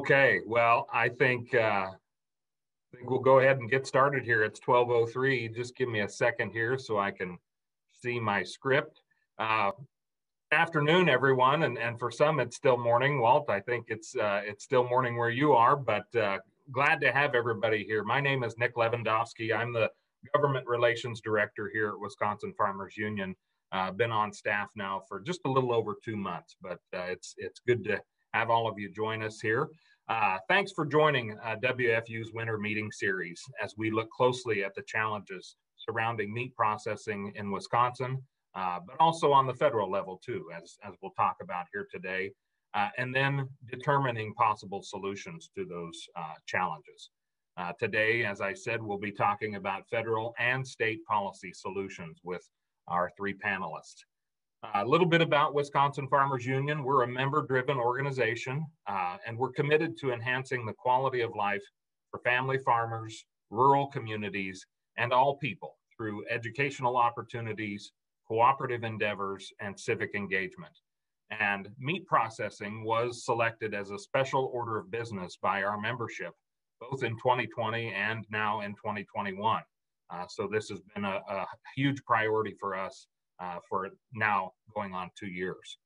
Okay, well, I think, uh, I think we'll go ahead and get started here. It's 12.03. Just give me a second here so I can see my script. Uh, afternoon, everyone, and, and for some it's still morning. Walt, I think it's uh, it's still morning where you are, but uh, glad to have everybody here. My name is Nick Lewandowski. I'm the Government Relations Director here at Wisconsin Farmers Union. Uh, been on staff now for just a little over two months, but uh, it's it's good to have all of you join us here. Uh, thanks for joining uh, WFU's Winter Meeting Series as we look closely at the challenges surrounding meat processing in Wisconsin, uh, but also on the federal level too, as, as we'll talk about here today, uh, and then determining possible solutions to those uh, challenges. Uh, today, as I said, we'll be talking about federal and state policy solutions with our three panelists. A little bit about Wisconsin Farmers Union. We're a member-driven organization, uh, and we're committed to enhancing the quality of life for family farmers, rural communities, and all people through educational opportunities, cooperative endeavors, and civic engagement. And meat processing was selected as a special order of business by our membership, both in 2020 and now in 2021. Uh, so this has been a, a huge priority for us uh, for now going on two years.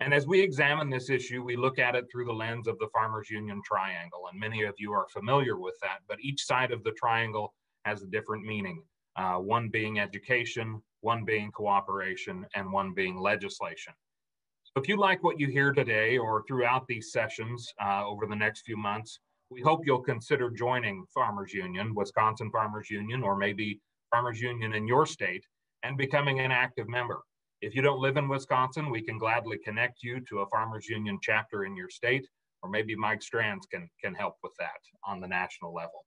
And as we examine this issue, we look at it through the lens of the Farmers Union Triangle. And many of you are familiar with that, but each side of the triangle has a different meaning. Uh, one being education, one being cooperation, and one being legislation. So if you like what you hear today or throughout these sessions uh, over the next few months, we hope you'll consider joining Farmers Union, Wisconsin Farmers Union, or maybe Farmers Union in your state and becoming an active member. If you don't live in Wisconsin, we can gladly connect you to a Farmers Union chapter in your state, or maybe Mike Stranz can, can help with that on the national level.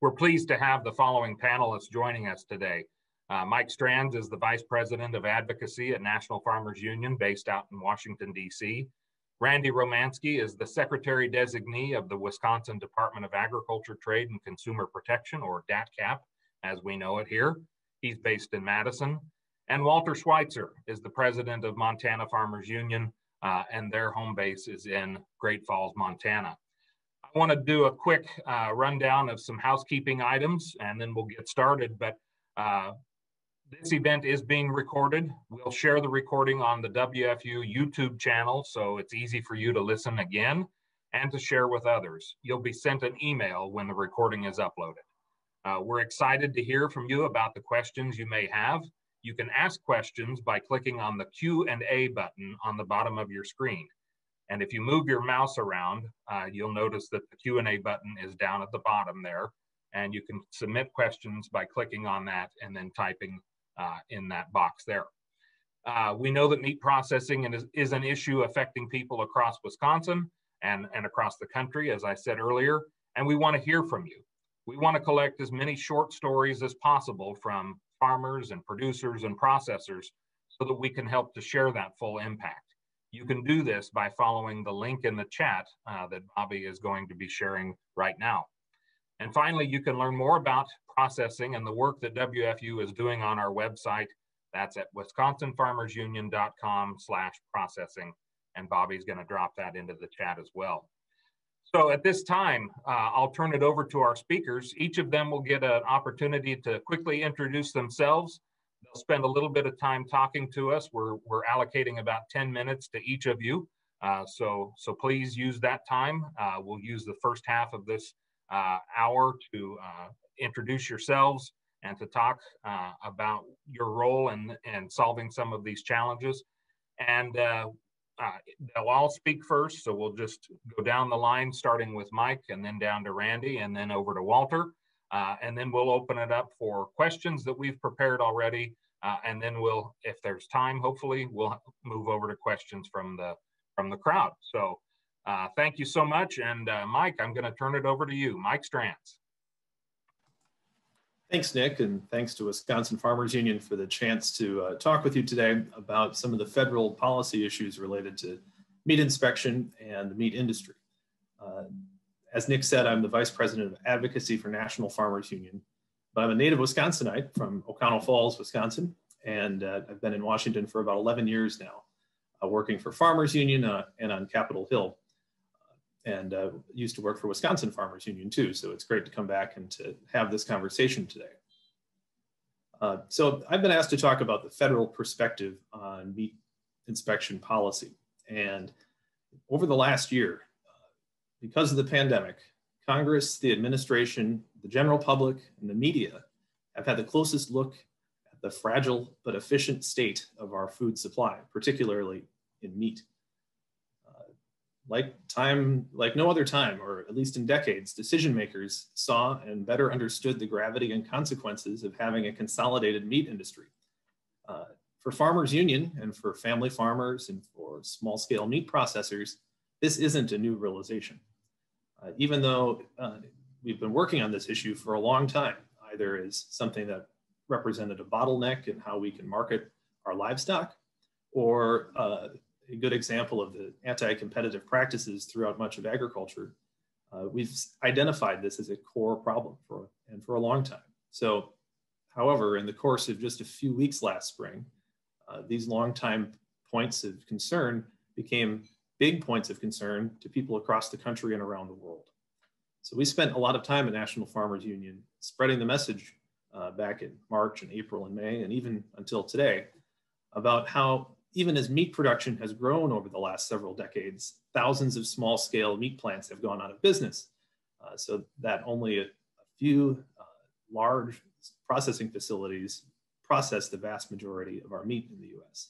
We're pleased to have the following panelists joining us today. Uh, Mike Stranz is the Vice President of Advocacy at National Farmers Union based out in Washington, D.C. Randy Romanski is the Secretary Designee of the Wisconsin Department of Agriculture, Trade, and Consumer Protection, or DATCP, as we know it here. He's based in Madison. And Walter Schweitzer is the president of Montana Farmers Union, uh, and their home base is in Great Falls, Montana. I want to do a quick uh, rundown of some housekeeping items, and then we'll get started. But uh, this event is being recorded. We'll share the recording on the WFU YouTube channel, so it's easy for you to listen again and to share with others. You'll be sent an email when the recording is uploaded. Uh, we're excited to hear from you about the questions you may have. You can ask questions by clicking on the Q&A button on the bottom of your screen. And if you move your mouse around, uh, you'll notice that the Q&A button is down at the bottom there. And you can submit questions by clicking on that and then typing uh, in that box there. Uh, we know that meat processing is, is an issue affecting people across Wisconsin and, and across the country, as I said earlier, and we want to hear from you. We want to collect as many short stories as possible from farmers and producers and processors so that we can help to share that full impact. You can do this by following the link in the chat uh, that Bobby is going to be sharing right now. And finally, you can learn more about processing and the work that WFU is doing on our website. That's at wisconsinfarmersunion.com slash processing. And Bobby's gonna drop that into the chat as well. So at this time, uh, I'll turn it over to our speakers. Each of them will get an opportunity to quickly introduce themselves. They'll spend a little bit of time talking to us. We're, we're allocating about 10 minutes to each of you. Uh, so, so please use that time. Uh, we'll use the first half of this uh, hour to uh, introduce yourselves and to talk uh, about your role in, in solving some of these challenges. And uh, they'll all speak first. So we'll just go down the line, starting with Mike and then down to Randy and then over to Walter. Uh, and then we'll open it up for questions that we've prepared already. Uh, and then we'll, if there's time, hopefully we'll move over to questions from the, from the crowd. So uh, thank you so much. And uh, Mike, I'm gonna turn it over to you. Mike Stranz. Thanks, Nick, and thanks to Wisconsin Farmers Union for the chance to uh, talk with you today about some of the federal policy issues related to meat inspection and the meat industry. Uh, as Nick said, I'm the Vice President of Advocacy for National Farmers Union, but I'm a native Wisconsinite from Oconto Falls, Wisconsin, and uh, I've been in Washington for about 11 years now, uh, working for Farmers Union uh, and on Capitol Hill. And uh, used to work for Wisconsin Farmers Union too. So it's great to come back and to have this conversation today. Uh, so I've been asked to talk about the federal perspective on meat inspection policy. And over the last year, uh, because of the pandemic, Congress, the administration, the general public, and the media have had the closest look at the fragile but efficient state of our food supply, particularly in meat like time, like no other time, or at least in decades, decision makers saw and better understood the gravity and consequences of having a consolidated meat industry. Uh, for Farmers Union and for family farmers and for small scale meat processors, this isn't a new realization. Uh, even though uh, we've been working on this issue for a long time, either as something that represented a bottleneck in how we can market our livestock or uh, a good example of the anti-competitive practices throughout much of agriculture. Uh, we've identified this as a core problem for and for a long time. So, however, in the course of just a few weeks last spring, uh, these long-time points of concern became big points of concern to people across the country and around the world. So we spent a lot of time at National Farmers Union spreading the message uh, back in March and April and May, and even until today, about how even as meat production has grown over the last several decades, thousands of small scale meat plants have gone out of business. Uh, so that only a, a few uh, large processing facilities process the vast majority of our meat in the US.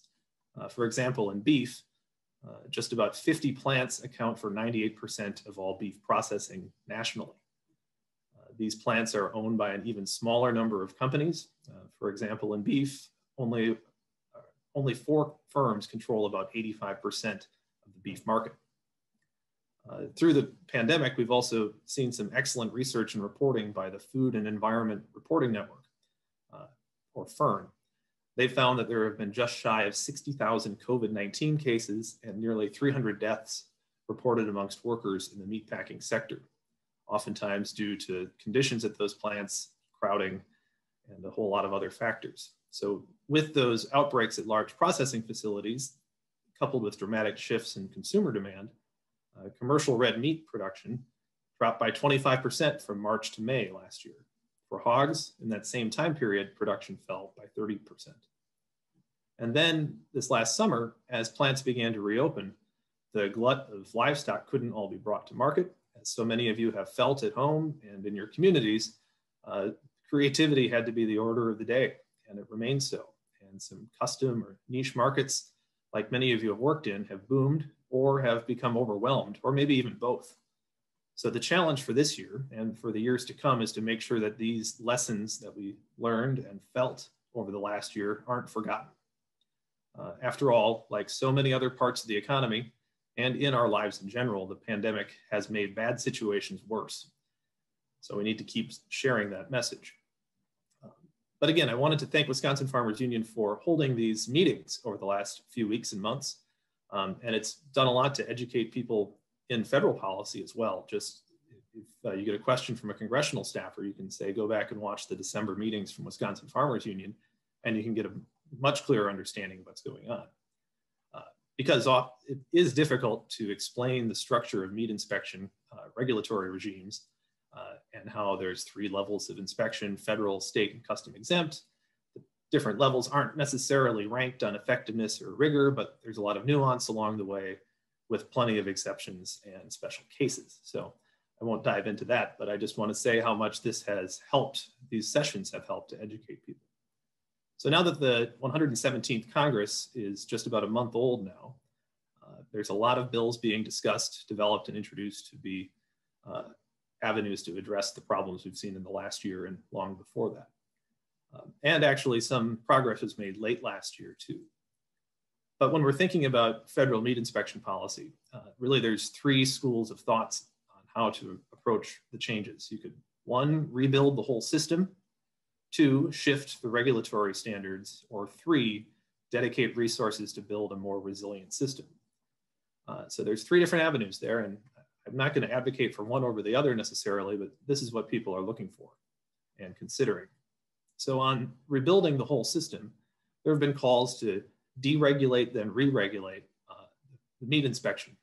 Uh, for example, in beef, uh, just about 50 plants account for 98% of all beef processing nationally. Uh, these plants are owned by an even smaller number of companies. Uh, for example, in beef, only only four firms control about 85% of the beef market. Uh, through the pandemic, we've also seen some excellent research and reporting by the Food and Environment Reporting Network, uh, or FERN. They found that there have been just shy of 60,000 COVID 19 cases and nearly 300 deaths reported amongst workers in the meatpacking sector, oftentimes due to conditions at those plants, crowding, and a whole lot of other factors. So with those outbreaks at large processing facilities, coupled with dramatic shifts in consumer demand, uh, commercial red meat production dropped by 25% from March to May last year. For hogs, in that same time period, production fell by 30%. And then this last summer, as plants began to reopen, the glut of livestock couldn't all be brought to market. As so many of you have felt at home and in your communities, uh, creativity had to be the order of the day and it remains so. And some custom or niche markets, like many of you have worked in, have boomed or have become overwhelmed, or maybe even both. So the challenge for this year and for the years to come is to make sure that these lessons that we learned and felt over the last year aren't forgotten. Uh, after all, like so many other parts of the economy and in our lives in general, the pandemic has made bad situations worse. So we need to keep sharing that message. But again, I wanted to thank Wisconsin Farmers Union for holding these meetings over the last few weeks and months. Um, and it's done a lot to educate people in federal policy as well. Just if uh, you get a question from a congressional staffer, you can say, go back and watch the December meetings from Wisconsin Farmers Union, and you can get a much clearer understanding of what's going on. Uh, because it is difficult to explain the structure of meat inspection uh, regulatory regimes uh, and how there's three levels of inspection, federal, state, and custom exempt. The different levels aren't necessarily ranked on effectiveness or rigor, but there's a lot of nuance along the way with plenty of exceptions and special cases. So I won't dive into that, but I just want to say how much this has helped, these sessions have helped to educate people. So now that the 117th Congress is just about a month old now, uh, there's a lot of bills being discussed, developed, and introduced to be uh, avenues to address the problems we've seen in the last year and long before that. Um, and actually some progress was made late last year too. But when we're thinking about federal meat inspection policy, uh, really there's three schools of thoughts on how to approach the changes. You could, one, rebuild the whole system, two, shift the regulatory standards, or three, dedicate resources to build a more resilient system. Uh, so there's three different avenues there, and I'm not going to advocate for one over the other necessarily, but this is what people are looking for and considering. So on rebuilding the whole system, there have been calls to deregulate, then re-regulate uh, the meat inspection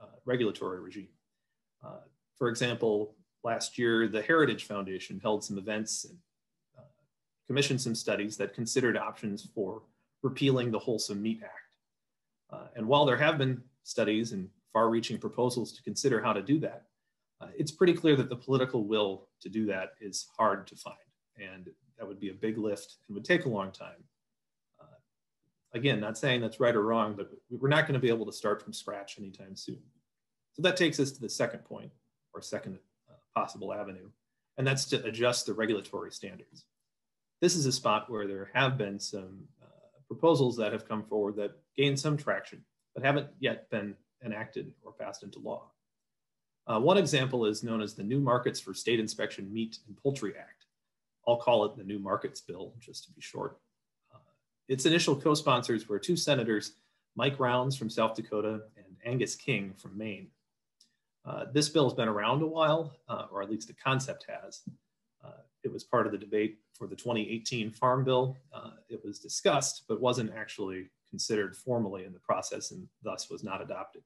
uh, regulatory regime. Uh, for example, last year, the Heritage Foundation held some events and uh, commissioned some studies that considered options for repealing the Wholesome Meat Act. Uh, and while there have been studies and far reaching proposals to consider how to do that, uh, it's pretty clear that the political will to do that is hard to find. And that would be a big lift and would take a long time. Uh, again, not saying that's right or wrong, but we're not going to be able to start from scratch anytime soon. So that takes us to the second point or second uh, possible avenue, and that's to adjust the regulatory standards. This is a spot where there have been some uh, proposals that have come forward that gained some traction, but haven't yet been enacted or passed into law. Uh, one example is known as the New Markets for State Inspection Meat and Poultry Act. I'll call it the New Markets Bill, just to be short. Uh, its initial co-sponsors were two senators, Mike Rounds from South Dakota and Angus King from Maine. Uh, this bill has been around a while, uh, or at least the concept has. Uh, it was part of the debate for the 2018 Farm Bill. Uh, it was discussed, but wasn't actually considered formally in the process and thus was not adopted.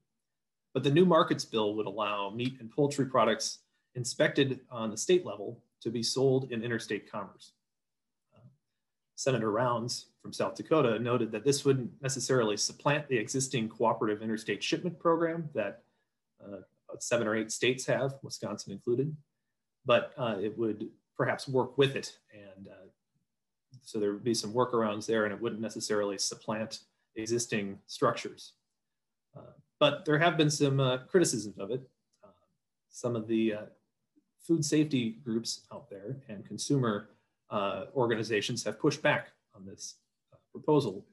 But the new markets bill would allow meat and poultry products inspected on the state level to be sold in interstate commerce. Uh, Senator Rounds from South Dakota noted that this wouldn't necessarily supplant the existing cooperative interstate shipment program that uh, seven or eight states have, Wisconsin included, but uh, it would perhaps work with it. And uh, so there would be some workarounds there and it wouldn't necessarily supplant existing structures. But there have been some uh, criticisms of it. Uh, some of the uh, food safety groups out there and consumer uh, organizations have pushed back on this uh, proposal.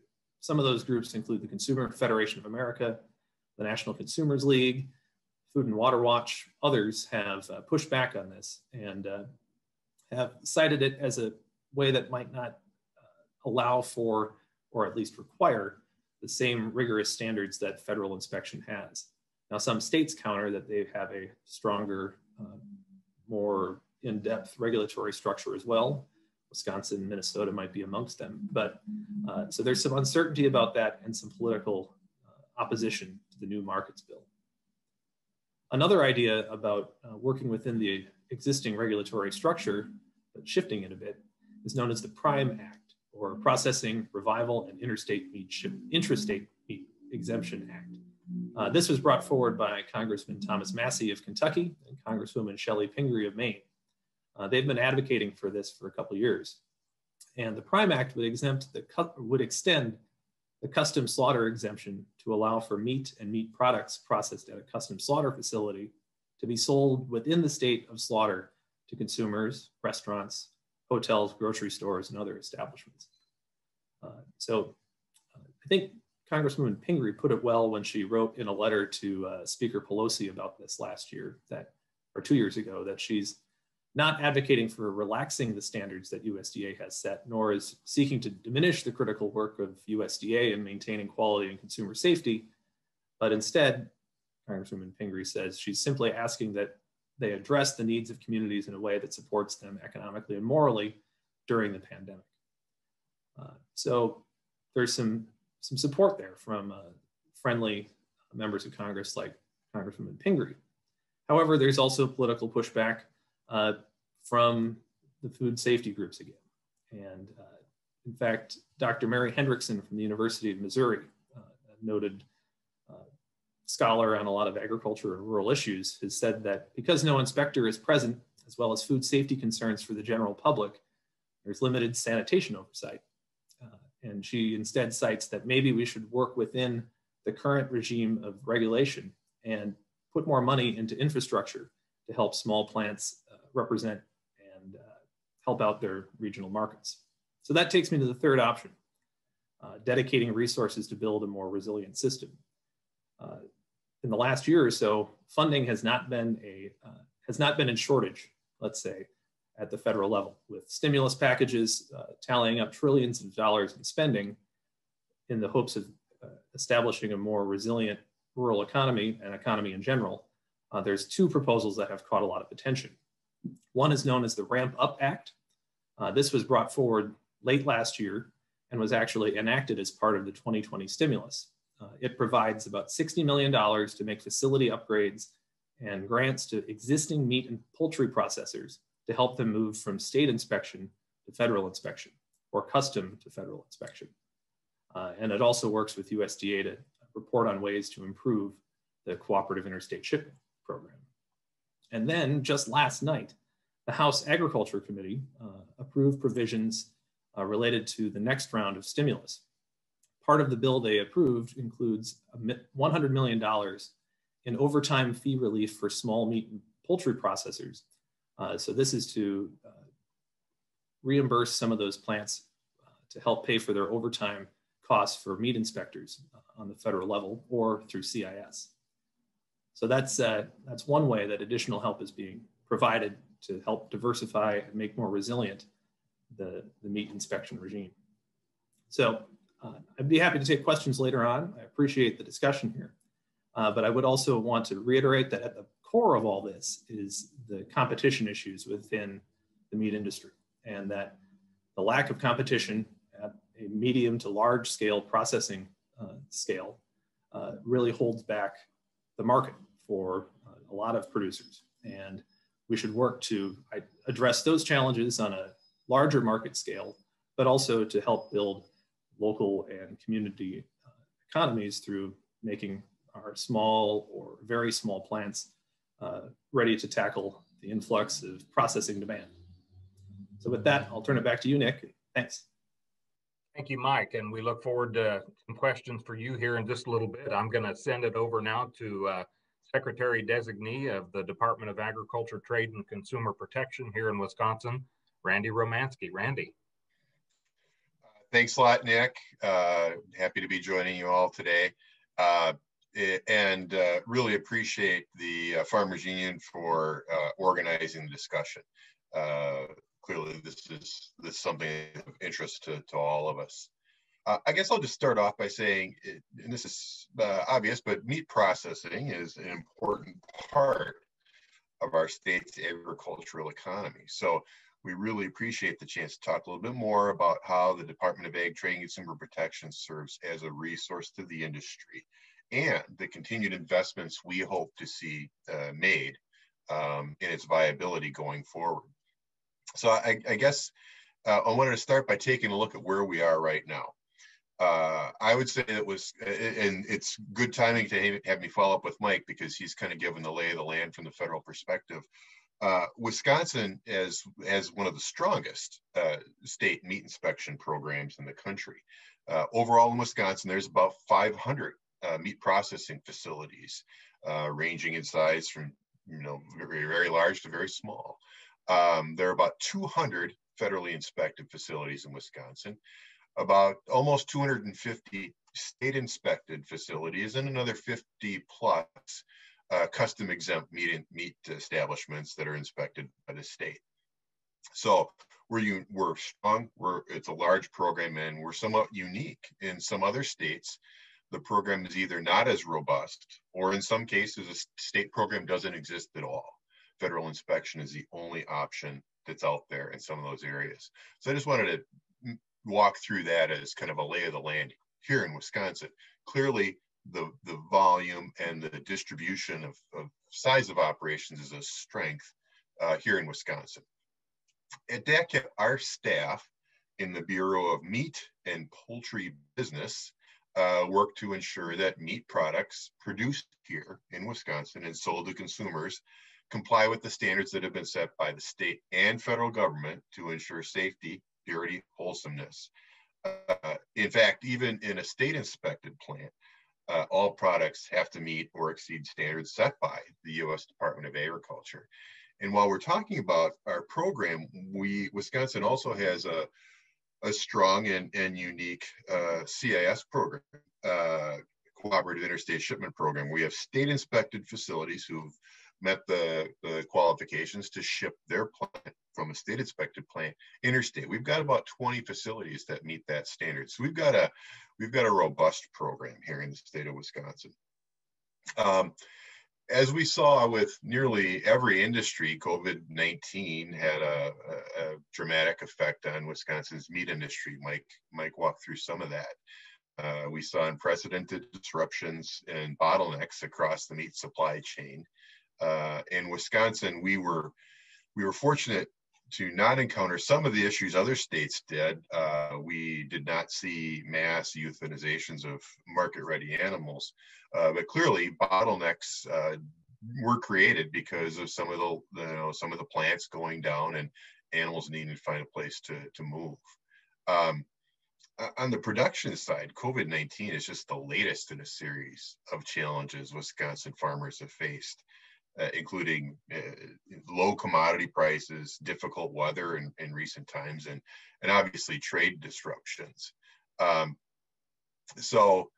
Some of those groups include the Consumer Federation of America, the National Consumers League, Food and Water Watch, others have uh, pushed back on this and have cited it as a way that might not allow for, or at least require, the same rigorous standards that federal inspection has. Now, some states counter that they have a stronger, uh, more in-depth regulatory structure as well. Wisconsin Minnesota might be amongst them. But uh, so there's some uncertainty about that and some political uh, opposition to the new markets bill. Another idea about uh, working within the existing regulatory structure, but shifting it a bit, is known as the PRIME Act or Processing, Revival, and Interstate Meat Ship, Meat Exemption Act. Uh, this was brought forward by Congressman Thomas Massie of Kentucky and Congresswoman Chellie Pingree of Maine. Uh, they've been advocating for this for a couple years. And the Prime Act would exempt the would extend the custom slaughter exemption to allow for meat and meat products processed at a custom slaughter facility to be sold within the state of slaughter to consumers, restaurants, hotels, grocery stores, and other establishments. Uh, so uh, I think Congresswoman Pingree put it well when she wrote in a letter to uh, Speaker Pelosi about this last year, that or two years ago, that she's not advocating for relaxing the standards that USDA has set, nor is seeking to diminish the critical work of USDA in maintaining quality and consumer safety, but instead, Congresswoman Pingree says she's simply asking that they address the needs of communities in a way that supports them economically and morally during the pandemic. Uh, so there's some, some support there from uh, friendly members of Congress like Congresswoman Pingree. However, there's also political pushback uh, from the food safety groups again. And uh, in fact, Dr. Mary Hendrickson from the University of Missouri uh, noted scholar on a lot of agriculture and rural issues, has said that because no inspector is present, as well as food safety concerns for the general public, there's limited sanitation oversight. Uh, and she instead cites that maybe we should work within the current regime of regulation and put more money into infrastructure to help small plants uh, represent and uh, help out their regional markets. So that takes me to the third option, uh, dedicating resources to build a more resilient system. In the last year or so, funding has not been a uh, has not been in shortage. Let's say at the federal level, with stimulus packages uh, tallying up trillions of dollars in spending, in the hopes of uh, establishing a more resilient rural economy and economy in general. Uh, there's two proposals that have caught a lot of attention. One is known as the Ramp Up Act. Uh, this was brought forward late last year and was actually enacted as part of the 2020 stimulus. Uh, it provides about $60 million to make facility upgrades and grants to existing meat and poultry processors to help them move from state inspection to federal inspection or custom to federal inspection. Uh, and it also works with USDA to report on ways to improve the cooperative interstate shipping program. And then just last night, the House Agriculture Committee uh, approved provisions uh, related to the next round of stimulus. Part of the bill they approved includes $100 million in overtime fee relief for small meat and poultry processors. Uh, so this is to uh, reimburse some of those plants uh, to help pay for their overtime costs for meat inspectors uh, on the federal level or through CIS. So that's, that's one way that additional help is being provided to help diversify and make more resilient the, the meat inspection regime. So uh, I'd be happy to take questions later on. I appreciate the discussion here. Uh, but I would also want to reiterate that at the core of all this is the competition issues within the meat industry and that the lack of competition at a medium to large scale processing uh, scale uh, really holds back the market for uh, a lot of producers. And we should work to address those challenges on a larger market scale, but also to help build local and community uh, economies through making our small or very small plants uh, ready to tackle the influx of processing demand. So with that, I'll turn it back to you, Nick. Thanks. Thank you, Mike. And we look forward to some questions for you here in just a little bit. I'm going to send it over now to uh, Secretary Designee of the Department of Agriculture, Trade, and Consumer Protection here in Wisconsin, Randy Romanski. Randy. Uh, thanks a lot, Nick. Uh, happy to be joining you all today. Uh, and uh, really appreciate the uh, Farmers Union for uh, organizing the discussion. clearly, this is, this is something of interest to, to all of us. Uh, I guess I'll just start off by saying, and this is uh, obvious, but meat processing is an important part of our state's agricultural economy. So we really appreciate the chance to talk a little bit more about how the Department of Ag Trade and Consumer Protection serves as a resource to the industry and the continued investments we hope to see uh, made um, in its viability going forward. So I, I guess uh, I wanted to start by taking a look at where we are right now uh, I would say it was, and it's good timing to have me follow up with Mike because he's kind of given the lay of the land from the federal perspective. Uh, Wisconsin has has one of the strongest uh, state meat inspection programs in the country. Uh, overall in Wisconsin, there's about 500 uh, meat processing facilities, uh, ranging in size from you know very very large to very small. Um, there are about 200 federally inspected facilities in Wisconsin about almost 250 state inspected facilities and another 50 plus uh, custom exempt meat, meat establishments that are inspected by the state. So we're, we're strong, we're, it's a large program and we're somewhat unique in some other states. The program is either not as robust or in some cases, a state program doesn't exist at all. Federal inspection is the only option that's out there in some of those areas. So I just wanted to walk through that as kind of a lay of the land here in Wisconsin. Clearly, the, the volume and the distribution of, of size of operations is a strength uh, here in Wisconsin. At DATCP, our staff in the Bureau of Meat and Poultry Business uh, work to ensure that meat products produced here in Wisconsin and sold to consumers comply with the standards that have been set by the state and federal government to ensure safety purity, wholesomeness. Uh, in fact, even in a state inspected plant, uh, all products have to meet or exceed standards set by the U.S. Department of Agriculture. And while we're talking about our program, we Wisconsin also has a, a strong and, and unique uh, CIS program, uh, Cooperative Interstate Shipment Program. We have state inspected facilities who've met the, the qualifications to ship their plant from a state inspected plant interstate. We've got about 20 facilities that meet that standard. So we've got a we've got a robust program here in the state of Wisconsin. Um, as we saw with nearly every industry, COVID-19 had a, a, a, dramatic effect on Wisconsin's meat industry. Mike, Mike walked through some of that. Uh, we saw unprecedented disruptions and bottlenecks across the meat supply chain. Uh, in Wisconsin, we were we were fortunate to not encounter some of the issues other states did. Uh, we did not see mass euthanizations of market-ready animals, uh, but clearly bottlenecks uh, were created because of some of the you know some of the plants going down and animals needing to find a place to to move. Um, on the production side, COVID 19 is just the latest in a series of challenges Wisconsin farmers have faced uh, including uh, low commodity prices, difficult weather in, in recent times, and, and obviously trade disruptions. Um, so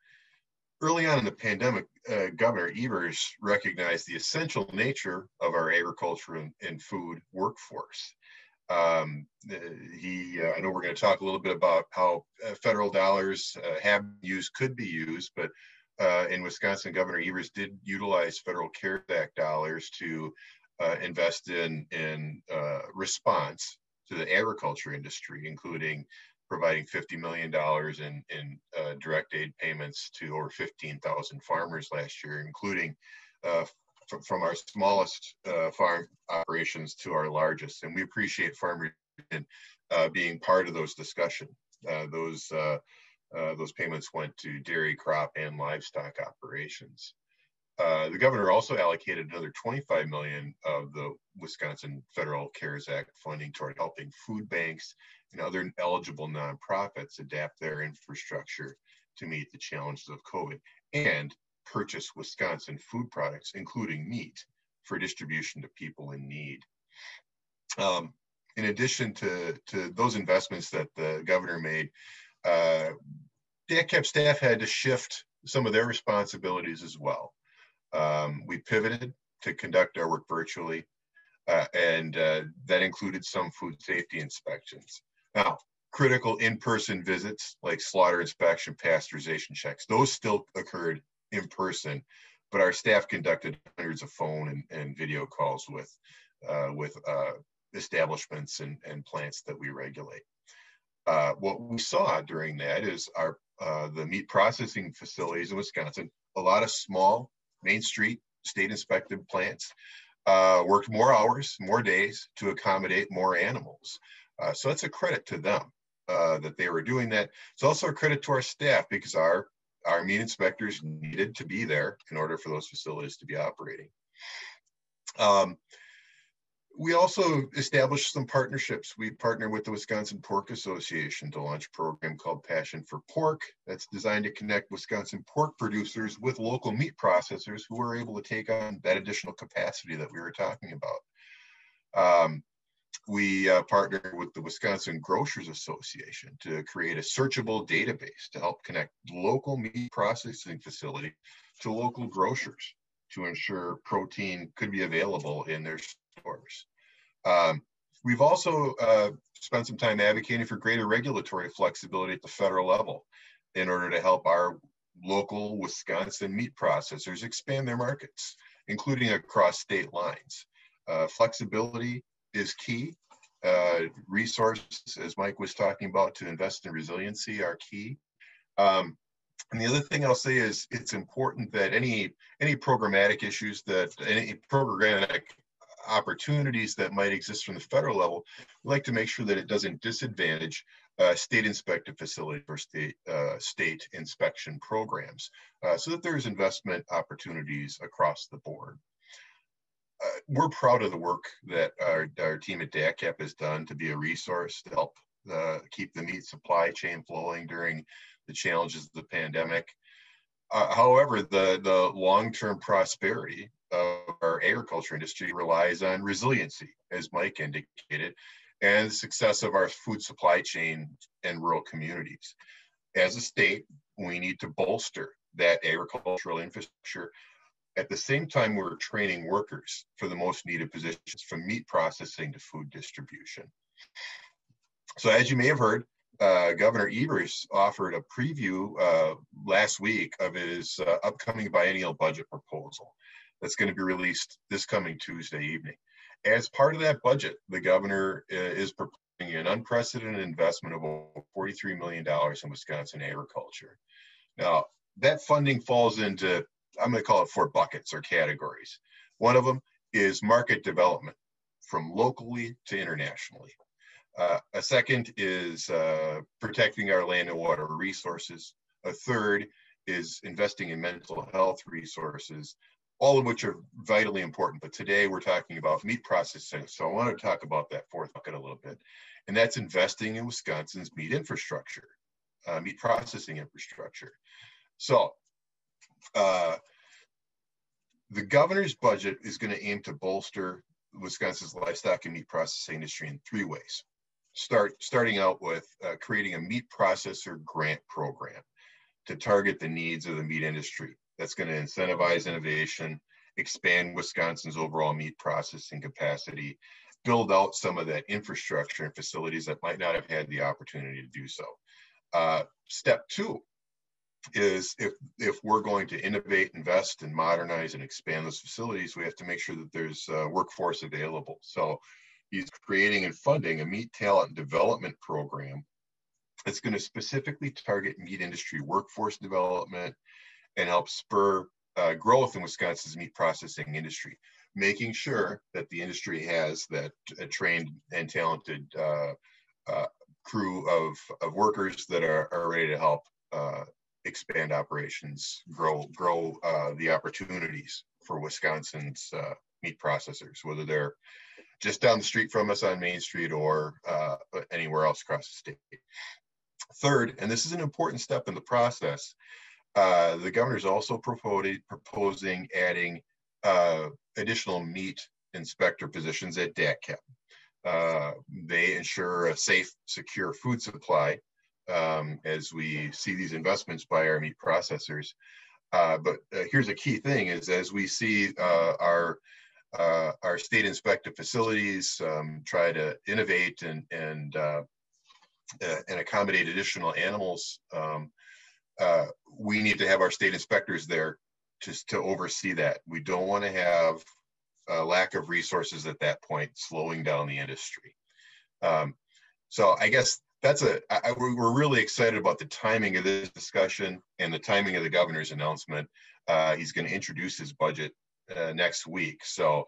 early on in the pandemic, uh, Governor Evers recognized the essential nature of our agriculture and, and food workforce. Um, uh, he, uh, I know we're going to talk a little bit about how uh, federal dollars have used, could be used, but uh, in Wisconsin, Governor Evers did utilize federal CARES Act dollars to uh, invest in in uh, response to the agriculture industry, including providing $50 million in, in uh, direct aid payments to over 15,000 farmers last year, including uh, from our smallest uh, farm operations to our largest. And we appreciate farmers being part of those discussions. those uh, those payments went to dairy, crop, and livestock operations. Uh, the governor also allocated another 25 million of the Wisconsin Federal CARES Act funding toward helping food banks and other eligible nonprofits adapt their infrastructure to meet the challenges of COVID and purchase Wisconsin food products, including meat, for distribution to people in need. Um, in addition to, to those investments that the governor made, uh, DATCP staff had to shift some of their responsibilities as well. Um, we pivoted to conduct our work virtually, uh, and uh, that included some food safety inspections. Now, critical in-person visits like slaughter inspection, pasteurization checks, those still occurred in person, but our staff conducted hundreds of phone and, and video calls with, uh, with uh, establishments and, and plants that we regulate. Uh, what we saw during that is our uh, the meat processing facilities in Wisconsin, a lot of small Main Street state inspected plants uh, worked more hours, more days to accommodate more animals. Uh, so that's a credit to them uh, that they were doing that. It's also a credit to our staff because our our meat inspectors needed to be there in order for those facilities to be operating. Um, we also established some partnerships. We partnered with the Wisconsin Pork Association to launch a program called Passion for Pork that's designed to connect Wisconsin pork producers with local meat processors who are able to take on that additional capacity that we were talking about. Um, we uh, partnered with the Wisconsin Grocers Association to create a searchable database to help connect local meat processing facility to local grocers to ensure protein could be available in their stores. Um, we've also uh, spent some time advocating for greater regulatory flexibility at the federal level in order to help our local Wisconsin meat processors expand their markets, including across state lines. Uh, flexibility is key. Uh, resources, as Mike was talking about, to invest in resiliency are key. Um, and the other thing I'll say is it's important that any any programmatic issues that any programmatic opportunities that might exist from the federal level, we like to make sure that it doesn't disadvantage uh, state inspected facility or state uh, state inspection programs, uh, so that there's investment opportunities across the board. Uh, we're proud of the work that our, our team at DATCP has done to be a resource to help uh, keep the meat supply chain flowing during the challenges of the pandemic. Uh, however, the, the long-term prosperity of our agriculture industry relies on resiliency, as Mike indicated, and the success of our food supply chain and rural communities. As a state, we need to bolster that agricultural infrastructure. At the same time, we're training workers for the most needed positions from meat processing to food distribution. So as you may have heard, uh, Governor Evers offered a preview uh, last week of his uh, upcoming biennial budget proposal that's going to be released this coming Tuesday evening. As part of that budget, the governor uh, is proposing an unprecedented investment of over $43 million in Wisconsin agriculture. Now, that funding falls into, I'm going to call it four buckets or categories. One of them is market development from locally to internationally. Uh, a second is uh, protecting our land and water resources. A third is investing in mental health resources, all of which are vitally important. But today we're talking about meat processing. So I want to talk about that fourth bucket a little bit. And that's investing in Wisconsin's meat infrastructure, uh, meat processing infrastructure. So uh, the governor's budget is going to aim to bolster Wisconsin's livestock and meat processing industry in three ways. Start starting out with uh, creating a meat processor grant program to target the needs of the meat industry. That's going to incentivize innovation, expand Wisconsin's overall meat processing capacity, build out some of that infrastructure and facilities that might not have had the opportunity to do so. Uh, step two is if if we're going to innovate, invest, and modernize and expand those facilities, we have to make sure that there's uh, workforce available. So he's creating and funding a meat talent development program that's going to specifically target meat industry workforce development and help spur uh, growth in Wisconsin's meat processing industry, making sure that the industry has that uh, trained and talented uh, uh crew of, of workers that are, are ready to help uh, expand operations, grow grow uh, the opportunities for Wisconsin's meat processors, whether they're just down the street from us on Main Street or anywhere else across the state. Third, and this is an important step in the process, uh, the governor is also proposing adding uh, additional meat inspector positions at DATCP. Uh, they ensure a safe, secure food supply um, as we see these investments by our meat processors. Uh, but uh, here's a key thing is as we see uh, our our state inspected facilities um, try to innovate and, and uh, and accommodate additional animals, um, uh, we need to have our state inspectors there to, to oversee that. We don't want to have a lack of resources at that point slowing down the industry. Um, so I guess that's a I, we're really excited about the timing of this discussion and the timing of the governor's announcement. Uh, he's going to introduce his budget uh, next week. So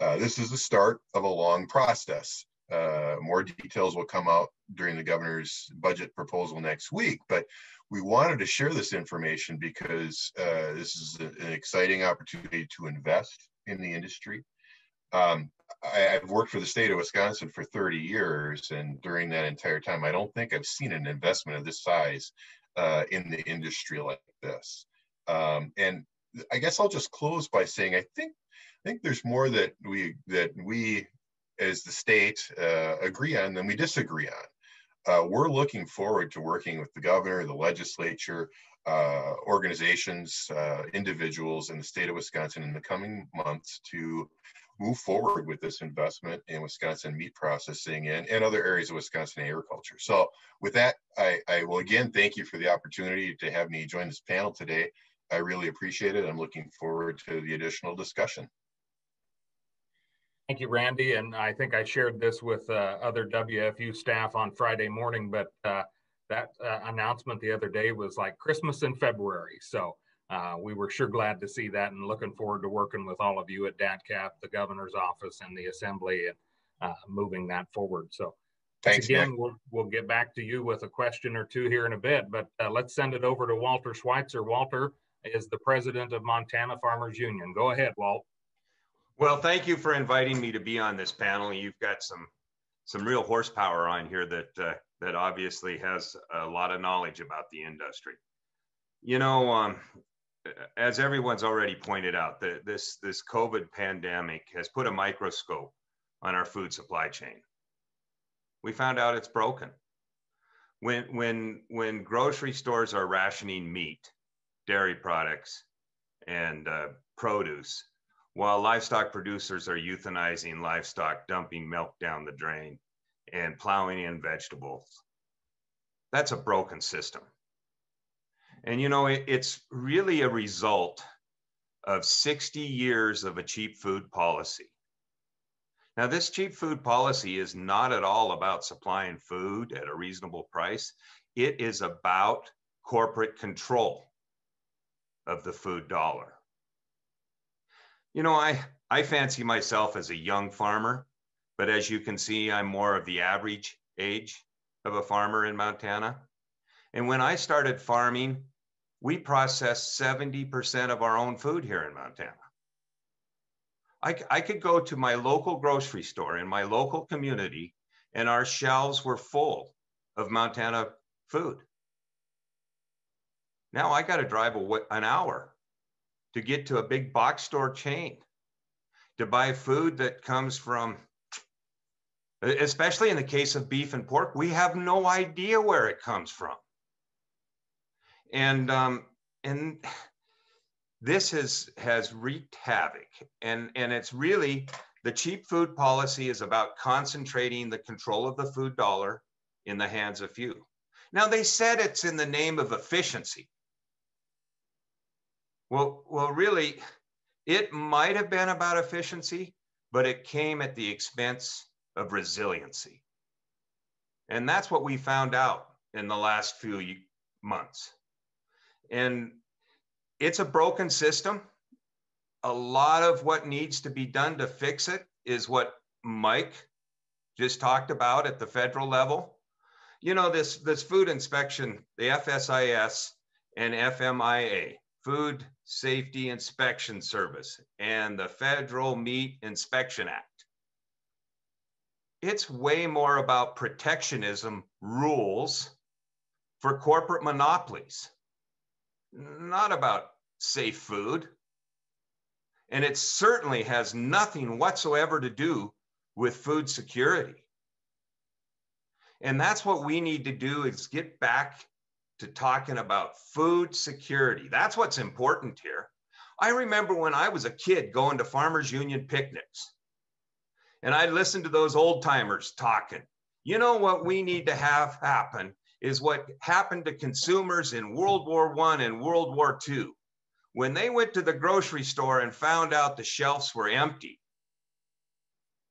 uh, this is the start of a long process. Uh, more details will come out during the governor's budget proposal next week. But we wanted to share this information because uh, this is a, an exciting opportunity to invest in the industry. Um, I, have worked for the state of Wisconsin for 30 years, and during that entire time, I don't think I've seen an investment of this size uh, in the industry like this. Um, and I guess I'll just close by saying I think I think there's more that we that we as the state uh, agree on than we disagree on. Uh, we're looking forward to working with the governor, the legislature, uh, organizations, uh, individuals in the state of Wisconsin in the coming months to move forward with this investment in Wisconsin meat processing and, and other areas of Wisconsin agriculture. So with that, I, I will again thank you for the opportunity to have me join this panel today. I really appreciate it. I'm looking forward to the additional discussion. Thank you, Randy. And I think I shared this with uh, other WFU staff on Friday morning, but uh, that uh, announcement the other day was like Christmas in February. So uh, we were sure glad to see that and looking forward to working with all of you at DATCP, the governor's office, and the assembly and uh, moving that forward. So thanks again. We'll, we'll get back to you with a question or two here in a bit, but uh, let's send it over to Walter Schweitzer. Walter is the president of Montana Farmers Union. Go ahead, Walt. Well, thank you for inviting me to be on this panel. You've got some some real horsepower on here that uh, that obviously has a lot of knowledge about the industry. You know, um, as everyone's already pointed out, the, this this COVID pandemic has put a microscope on our food supply chain. We found out it's broken. When when when grocery stores are rationing meat, dairy products, and uh, produce, while livestock producers are euthanizing livestock, dumping milk down the drain, and plowing in vegetables. That's a broken system. And you know, it, it's really a result of 60 years of a cheap food policy. Now, this cheap food policy is not at all about supplying food at a reasonable price. It is about corporate control of the food dollar You know, I, I fancy myself as a young farmer, but as you can see, I'm more of the average age of a farmer in Montana. And when I started farming, we processed 70% of our own food here in Montana. I, I could go to my local grocery store in my local community and our shelves were full of Montana food. Now I got to drive a, an hour to get to a big box store chain to buy food that comes from, especially in the case of beef and pork, we have no idea where it comes from. And, um, and this has, has wreaked havoc. And, and it's really the cheap food policy is about concentrating the control of the food dollar in the hands of few. Now, they said it's in the name of efficiency. Well, well, really, it might have been about efficiency, but it came at the expense of resiliency. And that's what we found out in the last few months. And it's a broken system. A lot of what needs to be done to fix it is what Mike just talked about at the federal level. You know, this, this food inspection, the FSIS and FMIA, Food Safety Inspection Service, and the Federal Meat Inspection Act. It's way more about protectionism rules for corporate monopolies not about safe food. And it certainly has nothing whatsoever to do with food security. And that's what we need to do is get back to talking about food security. That's what's important here. I remember when I was a kid going to Farmers Union picnics, and I listened to those old timers talking. You know what we need to have happen is what happened to consumers in World War I and World War II. When they went to the grocery store and found out the shelves were empty,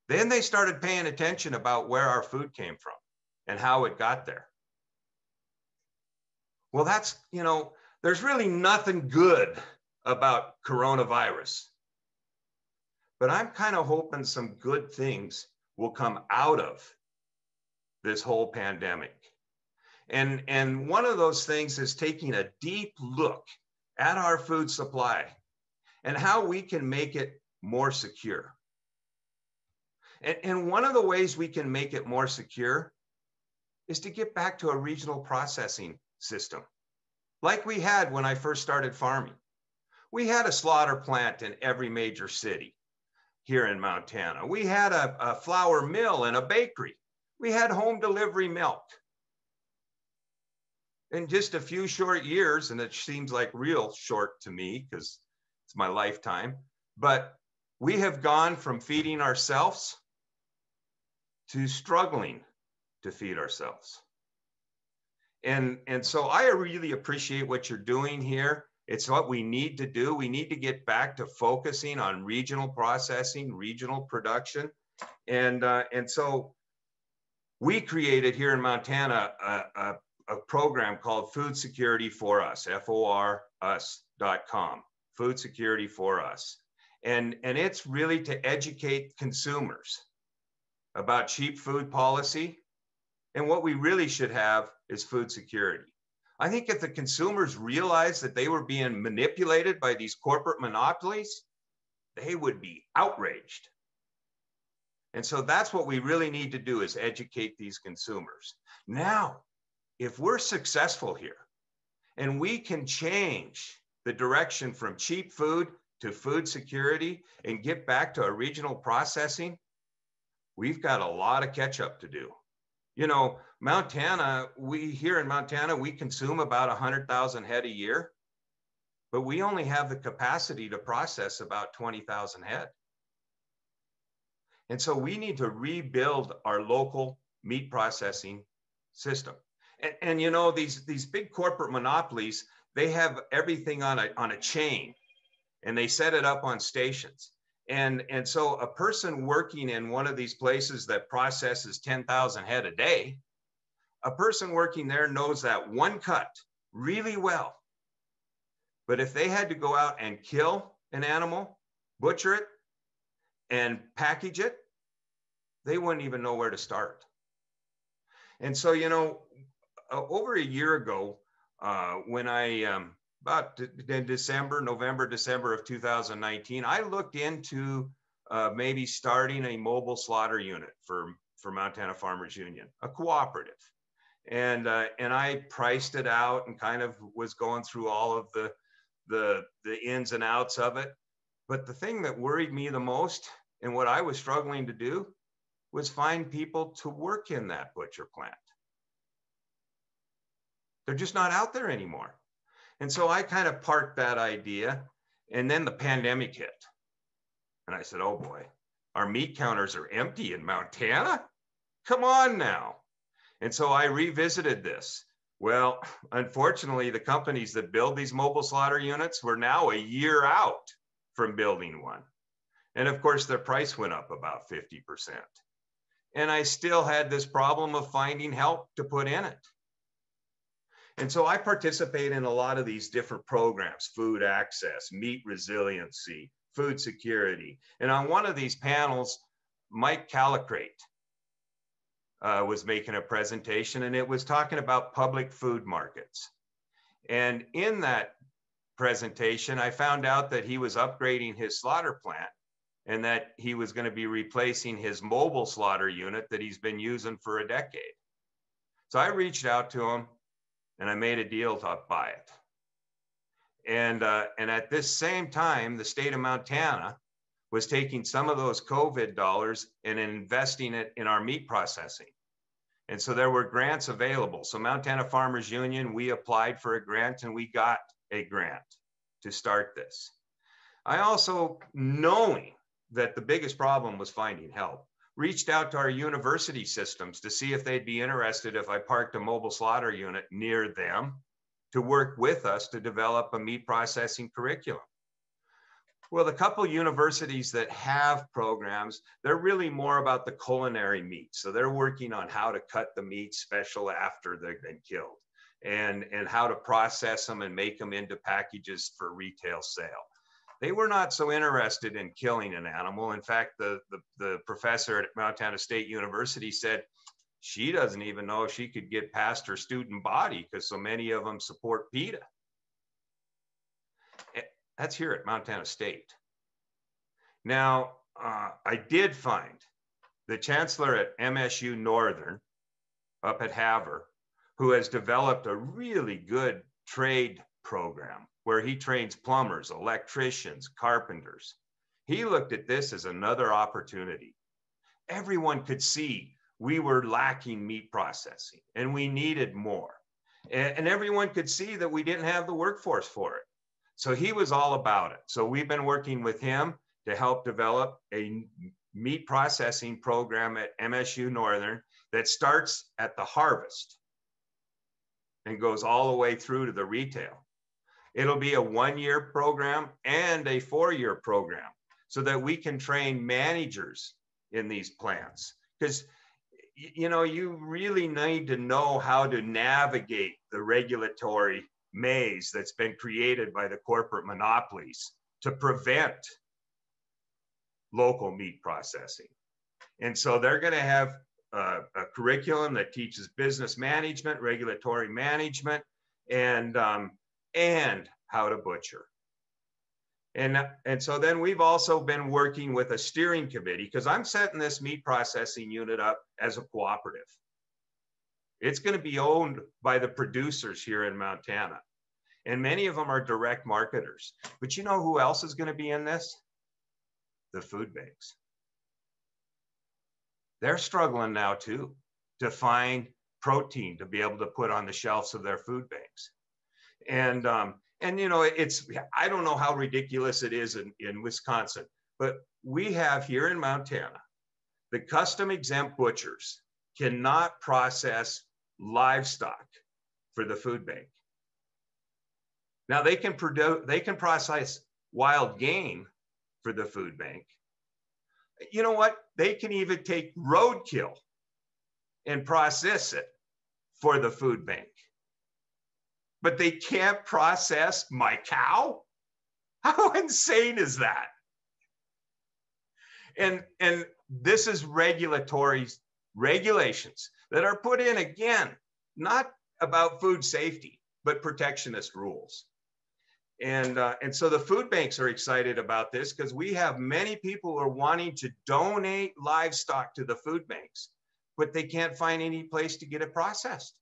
then they started paying attention about where our food came from and how it got there. Well, that's, you know, there's really nothing good about coronavirus. But I'm kind of hoping some good things will come out of this whole pandemic. And, and one of those things is taking a deep look at our food supply and how we can make it more secure. And, and one of the ways we can make it more secure is to get back to a regional processing system, like we had when I first started farming. We had a slaughter plant in every major city here in Montana. We had a, a flour mill and a bakery. We had home delivery milk in just a few short years, and it seems like real short to me because it's my lifetime, but we have gone from feeding ourselves to struggling to feed ourselves. And, and so I really appreciate what you're doing here. It's what we need to do. We need to get back to focusing on regional processing, regional production. And, uh, and so we created here in Montana a, a a program called Food Security for Us, F-O-R us.com, Food Security for Us. And, and it's really to educate consumers about cheap food policy. And what we really should have is food security. I think if the consumers realized that they were being manipulated by these corporate monopolies, they would be outraged. And so that's what we really need to do is educate these consumers. Now, if we're successful here and we can change the direction from cheap food to food security and get back to a regional processing, we've got a lot of catch up to do. You know, Montana, we here in Montana, we consume about 100,000 head a year, but we only have the capacity to process about 20,000 head. And so we need to rebuild our local meat processing system. And, and you know, these, these big corporate monopolies, they have everything on a, on a chain and they set it up on stations. And, and so a person working in one of these places that processes 10,000 head a day, a person working there knows that one cut really well. But if they had to go out and kill an animal butcher it, and package it, they wouldn't even know where to start. And so, you know, over a year ago, uh, when I, um, about in December, November, December of 2019, I looked into uh, maybe starting a mobile slaughter unit for, for Montana Farmers Union, a cooperative. And, uh, and I priced it out and kind of was going through all of the, the, the ins and outs of it. But the thing that worried me the most and what I was struggling to do was find people to work in that butcher plant. They're just not out there anymore. And so I kind of parked that idea. And then the pandemic hit. And I said, oh boy, our meat counters are empty in Montana? Come on now. And so I revisited this. Well, unfortunately, the companies that build these mobile slaughter units were now a year out from building one. And of course, their price went up about 50%. And I still had this problem of finding help to put in it. And so I participate in a lot of these different programs food access, meat resiliency, food security. And on one of these panels, Mike Callicrate uh, was making a presentation and it was talking about public food markets. And in that presentation, I found out that he was upgrading his slaughter plant and that he was going to be replacing his mobile slaughter unit that he's been using for a decade. So I reached out to him and I made a deal to buy it. And, uh, and at this same time, the state of Montana was taking some of those COVID dollars and investing it in our meat processing. And so there were grants available. So Montana Farmers Union, we applied for a grant and we got a grant to start this. I also, knowing that the biggest problem was finding help, reached out to our university systems to see if they'd be interested if I parked a mobile slaughter unit near them to work with us to develop a meat processing curriculum. Well, the couple universities that have programs, they're really more about the culinary meat. So they're working on how to cut the meat special after they've been killed and, and how to process them and make them into packages for retail sale they were not so interested in killing an animal. In fact, the, the, the professor at Montana State University said she doesn't even know if she could get past her student body because so many of them support PETA. Eh, that's here at Montana State. Now, uh, I did find the chancellor at MSU Northern up at Havre, who has developed a really good trade program where he trains plumbers, electricians, carpenters. He looked at this as another opportunity. Everyone could see we were lacking meat processing and we needed more. And, everyone could see that we didn't have the workforce for it. So he was all about it. So we've been working with him to help develop a meat processing program at MSU Northern that starts at the harvest and goes all the way through to the retail. It'll be a one year program and a four year program so that we can train managers in these plants. Because, you know, you really need to know how to navigate the regulatory maze that's been created by the corporate monopolies to prevent local meat processing. And so they're going to have a, a, curriculum that teaches business management, regulatory management, and um, and how to butcher. And, and so then we've also been working with a steering committee because I'm setting this meat processing unit up as a cooperative. It's going to be owned by the producers here in Montana. And many of them are direct marketers. But you know who else is going to be in this? The food banks. They're struggling now too to find protein to be able to put on the shelves of their food banks. And um, and you know, it's I don't know how ridiculous it is in, in Wisconsin, but we have here in Montana, the custom exempt butchers cannot process livestock for the food bank. Now they can produce they can process wild game for the food bank. You know what? They can even take roadkill and process it for the food bank but they can't process my cow? How insane is that? And, and this is regulatory regulations that are put in again, not about food safety, but protectionist rules. And, uh, and so the food banks are excited about this because we have many people who are wanting to donate livestock to the food banks, but they can't find any place to get it processed.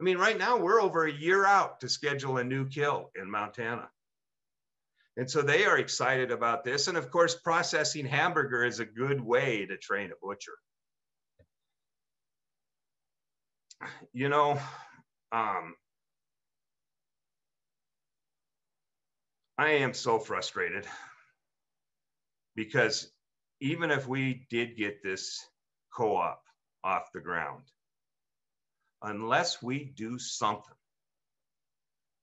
I mean, right now we're over a year out to schedule a new kill in Montana. And so they are excited about this. And of course, processing hamburger is a good way to train a butcher. You know, um, I am so frustrated because even if we did get this co op off the ground, unless we do something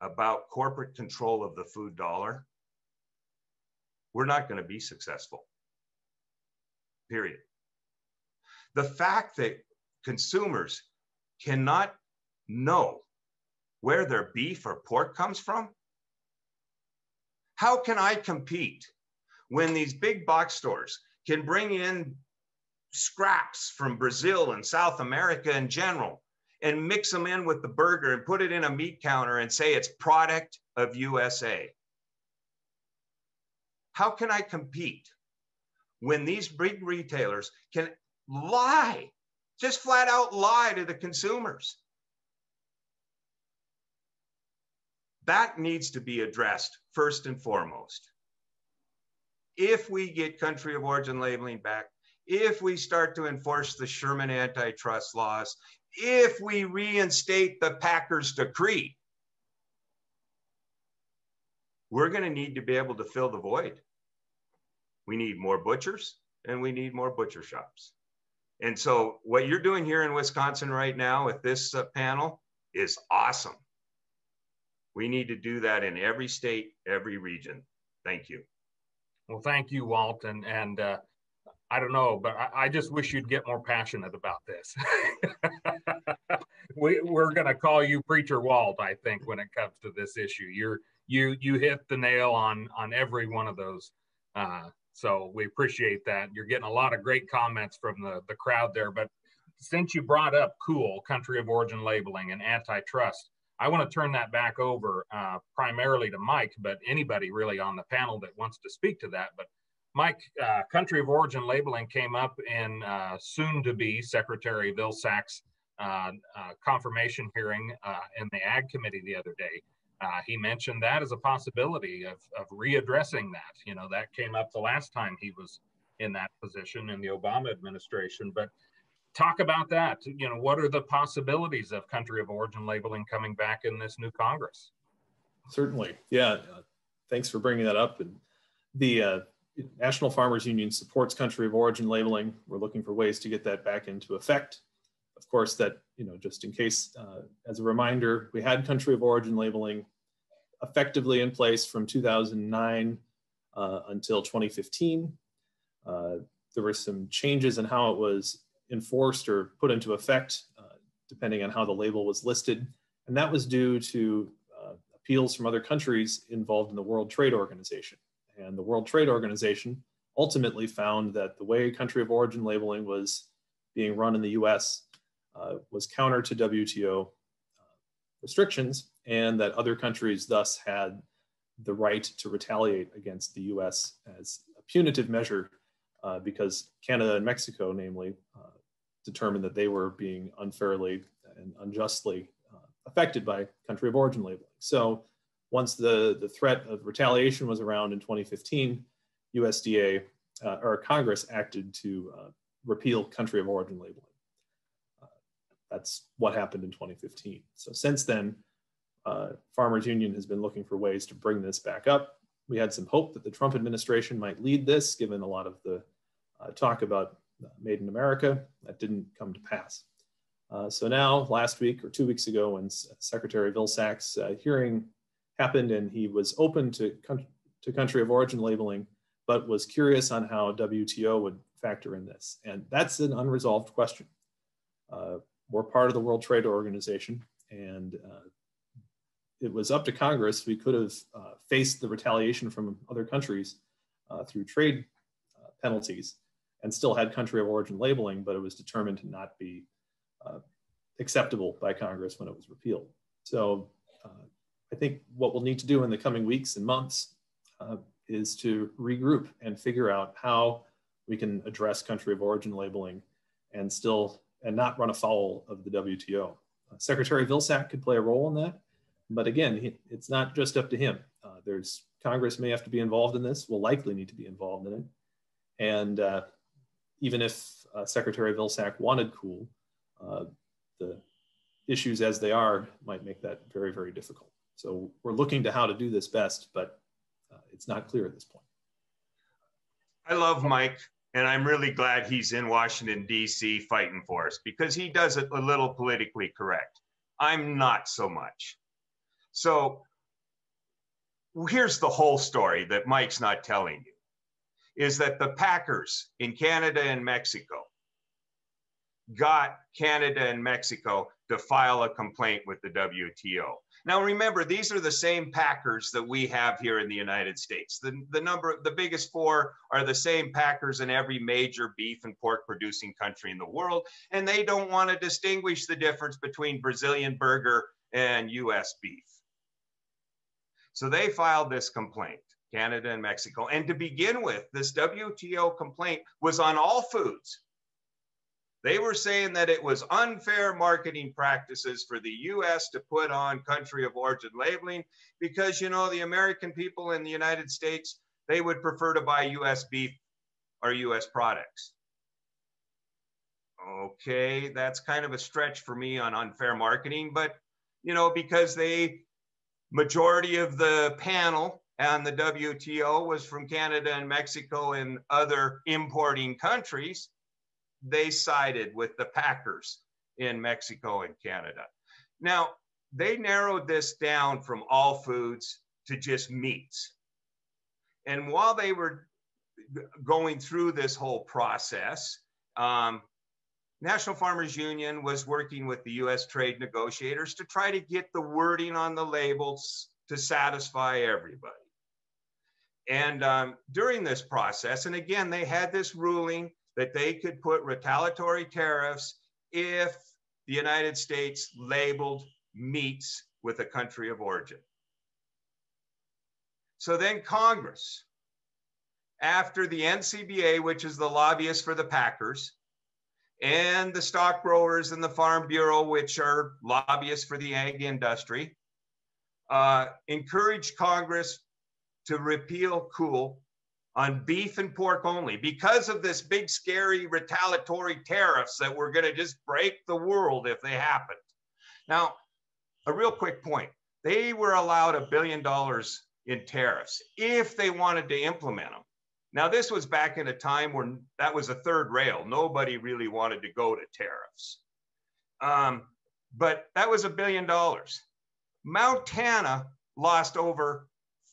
about corporate control of the food dollar, we're not going to be successful. Period. The fact that consumers cannot know where their beef or pork comes from, how can I compete when these big box stores can bring in scraps from Brazil and South America in general and mix them in with the burger and put it in a meat counter and say it's product of USA? How can I compete when these big retailers can lie, just flat out lie to the consumers? That needs to be addressed first and foremost. If we get country of origin labeling back, if we start to enforce the Sherman antitrust laws, if we reinstate the Packers decree, we're going to need to be able to fill the void. We need more butchers and we need more butcher shops. And so, what you're doing here in Wisconsin right now with this uh, panel is awesome. We need to do that in every state, every region. Thank you. Well, thank you, Walt. And, and uh, I don't know, but I, I, just wish you'd get more passionate about this. we, we're going to call you Preacher Walt, I think, when it comes to this issue. You're you you hit the nail on on every one of those. Uh, so we appreciate that. You're getting a lot of great comments from the the crowd there. But since you brought up cool country of origin labeling and antitrust, I want to turn that back over uh, primarily to Mike, but anybody really on the panel that wants to speak to that. But Mike, uh, country of origin labeling came up in uh, soon to be Secretary Vilsack's uh, uh, confirmation hearing uh, in the Ag Committee the other day. he mentioned that as a possibility of, of readdressing that. You know, that came up the last time he was in that position in the Obama administration. But talk about that. You know, what are the possibilities of country of origin labeling coming back in this new Congress? Certainly, yeah. Uh, thanks for bringing that up. And the uh, National Farmers Union supports country of origin labeling. We're looking for ways to get that back into effect. Of course, that you know, just in case, uh, as a reminder, we had country of origin labeling effectively in place from 2009 uh, until 2015. Uh, there were some changes in how it was enforced or put into effect, uh, depending on how the label was listed. And that was due to uh, appeals from other countries involved in the World Trade Organization. And the World Trade Organization ultimately found that the way country of origin labeling was being run in the US uh, was counter to WTO uh, restrictions, and that other countries thus had the right to retaliate against the US as a punitive measure uh, because Canada and Mexico, namely, uh, determined that they were being unfairly and unjustly uh, affected by country of origin labeling. So once the, the threat of retaliation was around in 2015, USDA uh, or Congress acted to uh, repeal country of origin labeling. that's what happened in 2015. So since then, Farmers Union has been looking for ways to bring this back up. We had some hope that the Trump administration might lead this, given a lot of the uh, talk about uh, Made in America. That didn't come to pass. Uh, so now, last week or two weeks ago, when Secretary Vilsack's uh, hearing happened and he was open to, to country of origin labeling, but was curious on how WTO would factor in this. And that's an unresolved question. Uh, we're part of the World Trade Organization, and uh, it was up to Congress. We could have uh, faced the retaliation from other countries through trade penalties and still had country of origin labeling, but it was determined to not be uh, acceptable by Congress when it was repealed. So uh, I think what we'll need to do in the coming weeks and months uh, is to regroup and figure out how we can address country of origin labeling and still and not run afoul of the WTO. Uh, Secretary Vilsack could play a role in that, but again, he, it's not just up to him. Uh, there's Congress may have to be involved in this. Will likely need to be involved in it, and uh, even if uh, Secretary Vilsack wanted cool, uh, the issues as they are might make that very very difficult. So we're looking to how to do this best, but uh, it's not clear at this point. I love Mike, and I'm really glad he's in Washington, D.C. fighting for us because he does it a little politically correct. I'm not so much. So here's the whole story that Mike's not telling you is that the Packers in Canada and Mexico got Canada and Mexico to file a complaint with the WTO. Now, remember, these are the same packers that we have here in the United States. The, the number, the biggest four are the same packers in every major beef and pork producing country in the world. And they don't want to distinguish the difference between Brazilian burger and US beef. So they filed this complaint, Canada and Mexico. And to begin with, this WTO complaint was on all foods, they were saying that it was unfair marketing practices for the US to put on country of origin labeling because, you know, the American people in the United States, they would prefer to buy US beef or US products. Okay, that's kind of a stretch for me on unfair marketing, but, you know, because they, majority of the panel and the WTO was from Canada and Mexico and other importing countries they sided with the Packers in Mexico and Canada. Now, they narrowed this down from all foods to just meats. And while they were going through this whole process, um, National Farmers Union was working with the US trade negotiators to try to get the wording on the labels to satisfy everybody. And um, during this process, and again, they had this ruling that they could put retaliatory tariffs if the United States labeled meats with a country of origin. So then Congress, after the NCBA, which is the lobbyist for the Packers, and the stock growers and the Farm Bureau, which are lobbyists for the ag industry, uh, encouraged Congress to repeal COOL on beef and pork only because of this big, scary retaliatory tariffs that were going to just break the world if they happened. Now, a real quick point they were allowed a billion dollars in tariffs if they wanted to implement them. Now, this was back in a time when that was a third rail. Nobody really wanted to go to tariffs. Um, but that was a billion dollars. Montana lost over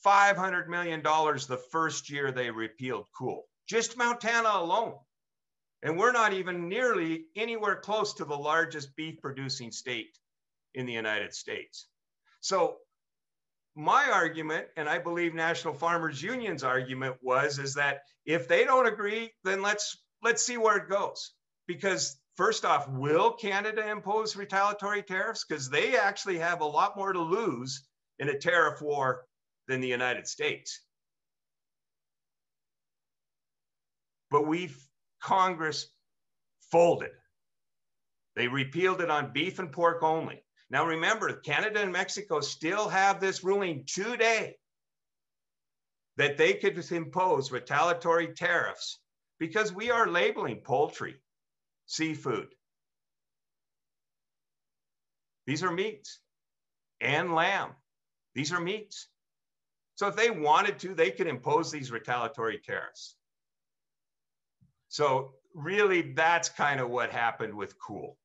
$500 million the first year they repealed COOL, just Montana alone. And we're not even nearly anywhere close to the largest beef producing state in the United States. So my argument, and I believe National Farmers Union's argument was, is that if they don't agree, then let's let's see where it goes. Because first off, will Canada impose retaliatory tariffs? Because they actually have a lot more to lose in a tariff war than the United States. But we've, Congress folded. They repealed it on beef and pork only. Now remember, Canada and Mexico still have this ruling today that they could impose retaliatory tariffs because we are labeling poultry, seafood. These are meats and lamb. These are meats. So if they wanted to, they could impose these retaliatory tariffs. So really, that's kind of what happened with Cool.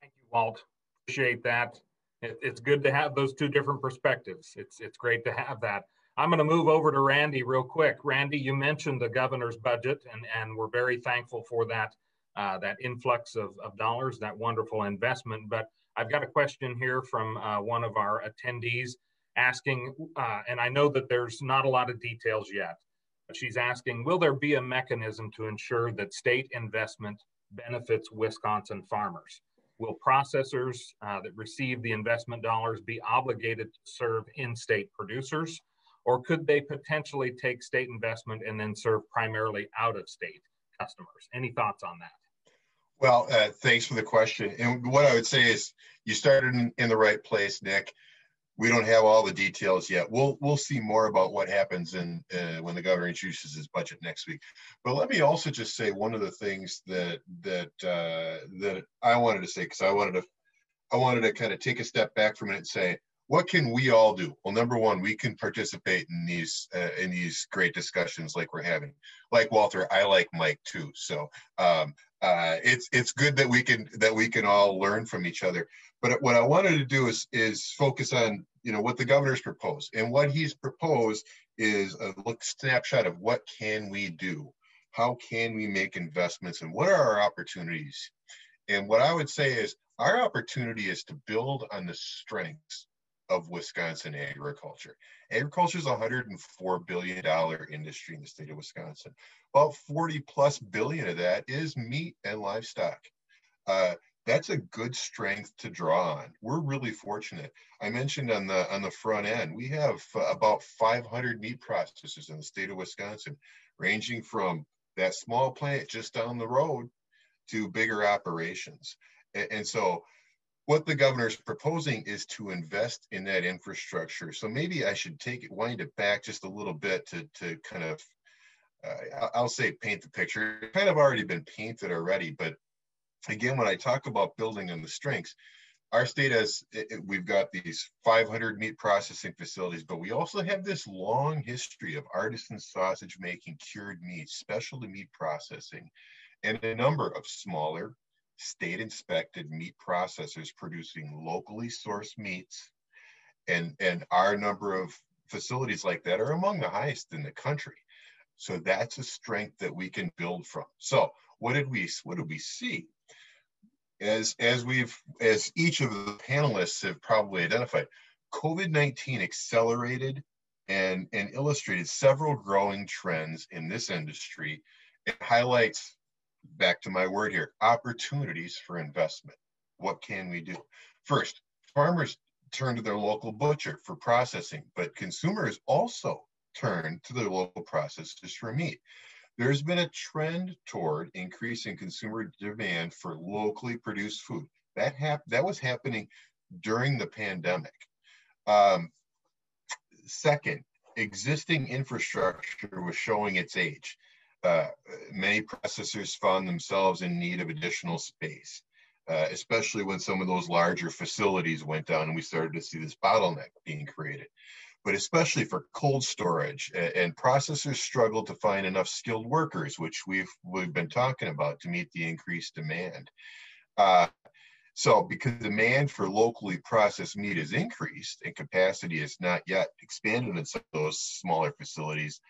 Thank you, Walt. Appreciate that. It, it's good to have those two different perspectives. It's it's great to have that. I'm going to move over to Randy real quick. Randy, you mentioned the governor's budget, and, and we're very thankful for that uh, that influx of, of dollars, that wonderful investment. But I've got a question here from uh, one of our attendees asking, uh, and I know that there's not a lot of details yet, but She's asking, will there be a mechanism to ensure that state investment benefits Wisconsin farmers? Will processors uh, that receive the investment dollars be obligated to serve in-state producers? Or could they potentially take state investment and then serve primarily out-of-state customers? Any thoughts on that? Well, uh, thanks for the question. And what I would say is you started in, in the right place, Nick we don't have all the details yet. We'll we'll see more about what happens in uh, when the governor introduces his budget next week. But let me also just say one of the things that that uh, that I wanted to say because I wanted to I wanted to kind of take a step back from it and say what can we all do? Well, number one, we can participate in these uh, in these great discussions like we're having. Like Walter, I like Mike too. So um, uh, it's it's good that we can that we can all learn from each other. But what I wanted to do is is focus on you know what the governor's proposed, and what he's proposed is a look snapshot of what can we do, how can we make investments, and what are our opportunities. And what I would say is our opportunity is to build on the strengths of Wisconsin agriculture. Agriculture is a $104 billion industry in the state of Wisconsin. About 40 plus billion of that is meat and livestock. Uh, that's a good strength to draw on. We're really fortunate. I mentioned on the on the front end, we have about 500 meat processors in the state of Wisconsin, ranging from that small plant just down the road to bigger operations. And, and so what the governor is proposing is to invest in that infrastructure. So maybe I should take it, wind it back just a little bit to, to kind of, uh, I'll say paint the picture. Kind of already been painted already, but again, when I talk about building on the strengths, our state has, it, we've got these 500 meat processing facilities, but we also have this long history of artisan sausage making, cured meat, specialty meat processing, and a number of smaller state inspected meat processors producing locally sourced meats. And, and our number of facilities like that are among the highest in the country. So that's a strength that we can build from. So what did we what did we see? as as we've as each of the panelists have probably identified, COVID-19 accelerated and, and illustrated several growing trends in this industry. It highlights, back to my word here, opportunities for investment. What can we do? First, farmers turn to their local butcher for processing, but consumers also turn to their local processors for meat there's been a trend toward increasing consumer demand for locally produced food. That hap- that was happening during the pandemic. Um, second, existing infrastructure was showing its age. Uh, many processors found themselves in need of additional space, uh, especially when some of those larger facilities went down and we started to see this bottleneck being created but especially for cold storage. And processors struggled to find enough skilled workers, which we've we've been talking about to meet the increased demand. Uh, so, because demand for locally processed meat has increased and capacity has not yet expanded in some of those smaller facilities,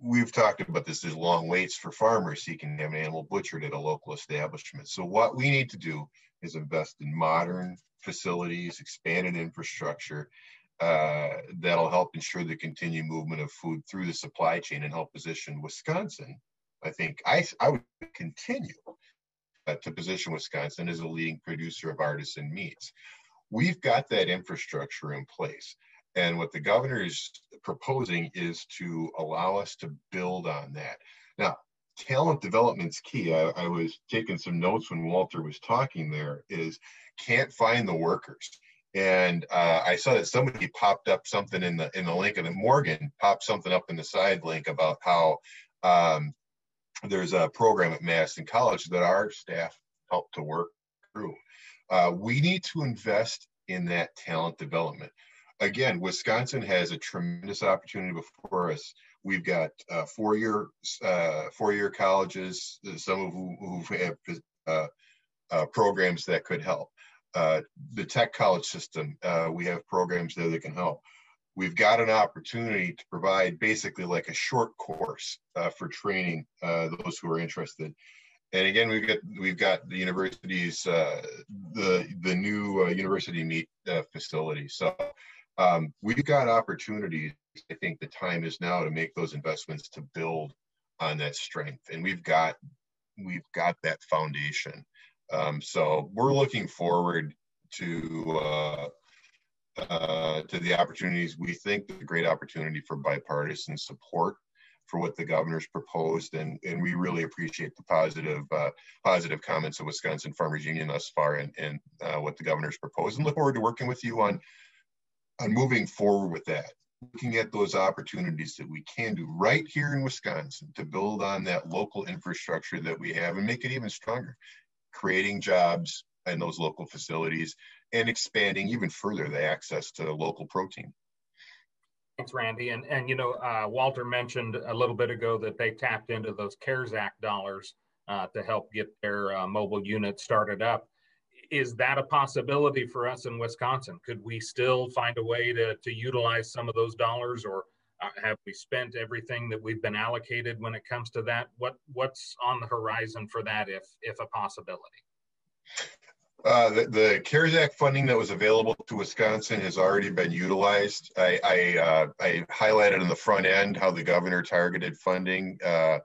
we've talked about this. There's long waits for farmers seeking to have an animal butchered at a local establishment. So, what we need to do is invest in modern facilities, expanded infrastructure, uh, that'll help ensure the continued movement of food through the supply chain and help position Wisconsin. I think I, I would continue uh, to position Wisconsin as a leading producer of artisan meats. We've got that infrastructure in place. And what the governor is proposing is to allow us to build on that. Now, talent development's key. I, I was taking some notes when Walter was talking there is can't find the workers and uh, I saw that somebody popped up something in the in the link, and then Morgan popped something up in the side link about how um, there's a program at Madison College that our staff helped to work through. Uh, we need to invest in that talent development. Again, Wisconsin has a tremendous opportunity before us. We've got uh, four-year uh, four-year colleges, some of who, have uh, uh, programs that could help uh, the tech college system, uh, we have programs there that can help. We've got an opportunity to provide basically like a short course for training those who are interested. And again, we've got we've got the universities, the the new university meat facility. So Um, we've got opportunities. I think the time is now to make those investments to build on that strength, and we've got we've got that foundation. Um, so we're looking forward to uh, uh, to the opportunities. We think the great opportunity for bipartisan support for what the governor's proposed, and and we really appreciate the positive uh, positive comments of Wisconsin Farmers Union thus far, and and uh, what the governor's proposed, and look forward to working with you on on moving forward with that. Looking at those opportunities that we can do right here in Wisconsin to build on that local infrastructure that we have and make it even stronger, creating jobs in those local facilities and expanding even further the access to local protein. Thanks, Randy. And, and you know, uh, Walter mentioned a little bit ago that they tapped into those CARES Act dollars uh, to help get their uh, mobile unit started up. Is that a possibility for us in Wisconsin? Could we still find a way to, to utilize some of those dollars or uh, have we spent everything that we've been allocated when it comes to that? What What's on the horizon for that if, if a possibility? Uh, the, the, CARES Act funding that was available to Wisconsin has already been utilized. I, I, uh, I highlighted in the front end how the governor targeted funding, uh,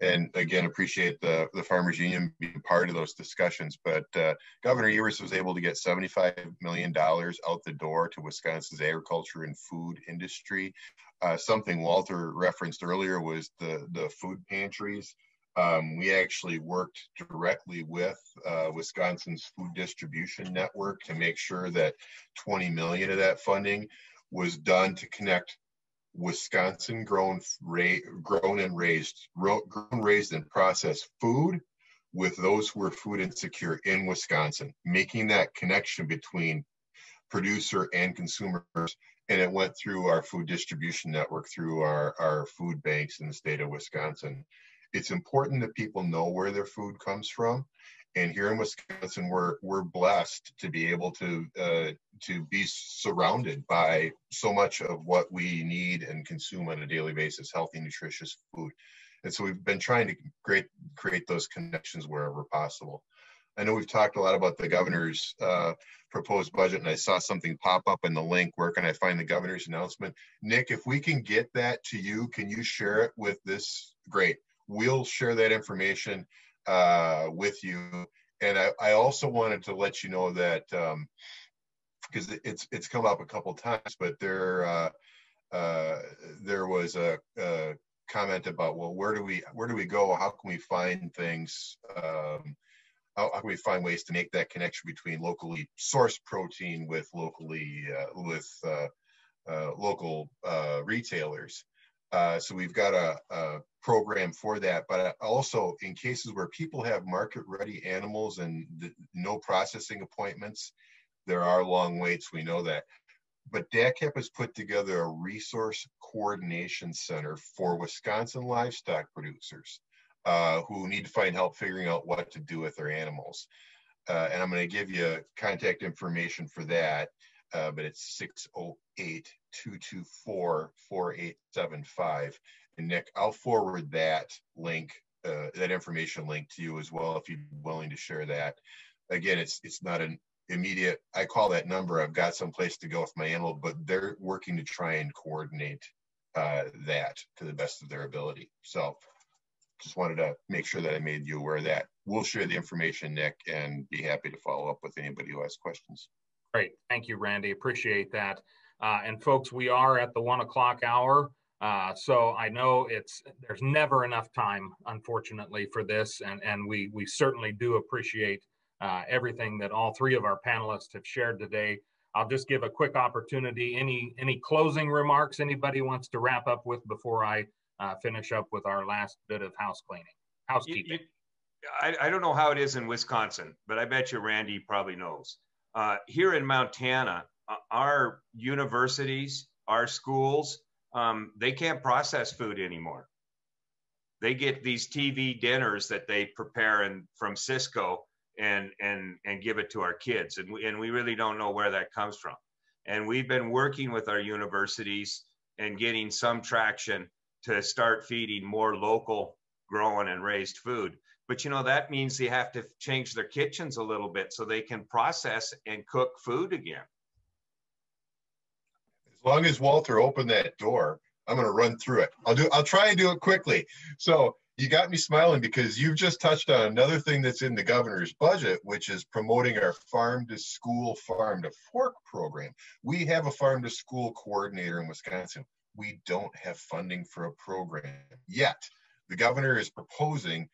and again appreciate the the farmers union being part of those discussions. But uh, Governor Evers was able to get 75 million dollars out the door to Wisconsin's agriculture and food industry. Uh, something Walter referenced earlier was the the food pantries. Um, we actually worked directly with uh, Wisconsin's food distribution network to make sure that 20 million of that funding was done to connect Wisconsin grown, ra- grown and raised, grown, raised and processed food with those who are food insecure in Wisconsin, making that connection between producer and consumers. And it went through our food distribution network, through our, our food banks in the state of Wisconsin it's important that people know where their food comes from. And here in Wisconsin, we're we're blessed to be able to uh, to be surrounded by so much of what we need and consume on a daily basis, healthy, nutritious food. And so we've been trying to create create those connections wherever possible. I know we've talked a lot about the governor's uh, proposed budget, and I saw something pop up in the link. Where can I find the governor's announcement? Nick, if we can get that to you, can you share it with this? Great we'll share that information uh, with you. And I, I, also wanted to let you know that because um, it's it's come up a couple times, but there uh, uh, there was a, a, comment about well, where do we where do we go? How can we find things? Um, how, how, can we find ways to make that connection between locally sourced protein with locally uh, with uh, uh, local retailers? So we've got a, a, program for that. But also in cases where people have market ready animals and the, no processing appointments, there are long waits. We know that. But DATCP has put together a resource coordination center for Wisconsin livestock producers uh, who need to find help figuring out what to do with their animals. Uh, and I'm going to give you contact information for that uh, but it's 608 224 4875. Nick, I'll forward that link, uh, that information link to you as well if you're willing to share that. Again, it's it's not an immediate, I call that number, I've got some place to go with my animal, but they're working to try and coordinate uh, that to the best of their ability. So just wanted to make sure that I made you aware of that. We'll share the information, Nick, and be happy to follow up with anybody who has questions. Great. Thank you, Randy. Appreciate that. Uh, and folks, we are at the one o'clock hour. Uh, so I know it's there's never enough time, unfortunately, for this, and and we we certainly do appreciate uh, everything that all three of our panelists have shared today. I'll just give a quick opportunity. Any any closing remarks anybody wants to wrap up with before I uh, finish up with our last bit of house cleaning, housekeeping. You, you, I, I don't know how it is in Wisconsin, but I bet you Randy probably knows. Uh, here in Montana, uh, our universities, our schools, um, they can't process food anymore. They get these TV dinners that they prepare in, from Sysco and and and give it to our kids, and we, and we really don't know where that comes from. And we've been working with our universities and getting some traction to start feeding more local grown and raised food. But you know, that means they have to change their kitchens a little bit so they can process and cook food again. As long as Walter opened that door, I'm going to run through it. I'll do. I'll try and do it quickly. So you got me smiling because you've just touched on another thing that's in the governor's budget, which is promoting our farm to school, farm to fork program. We have a farm to school coordinator in Wisconsin. We don't have funding for a program yet. The governor is proposing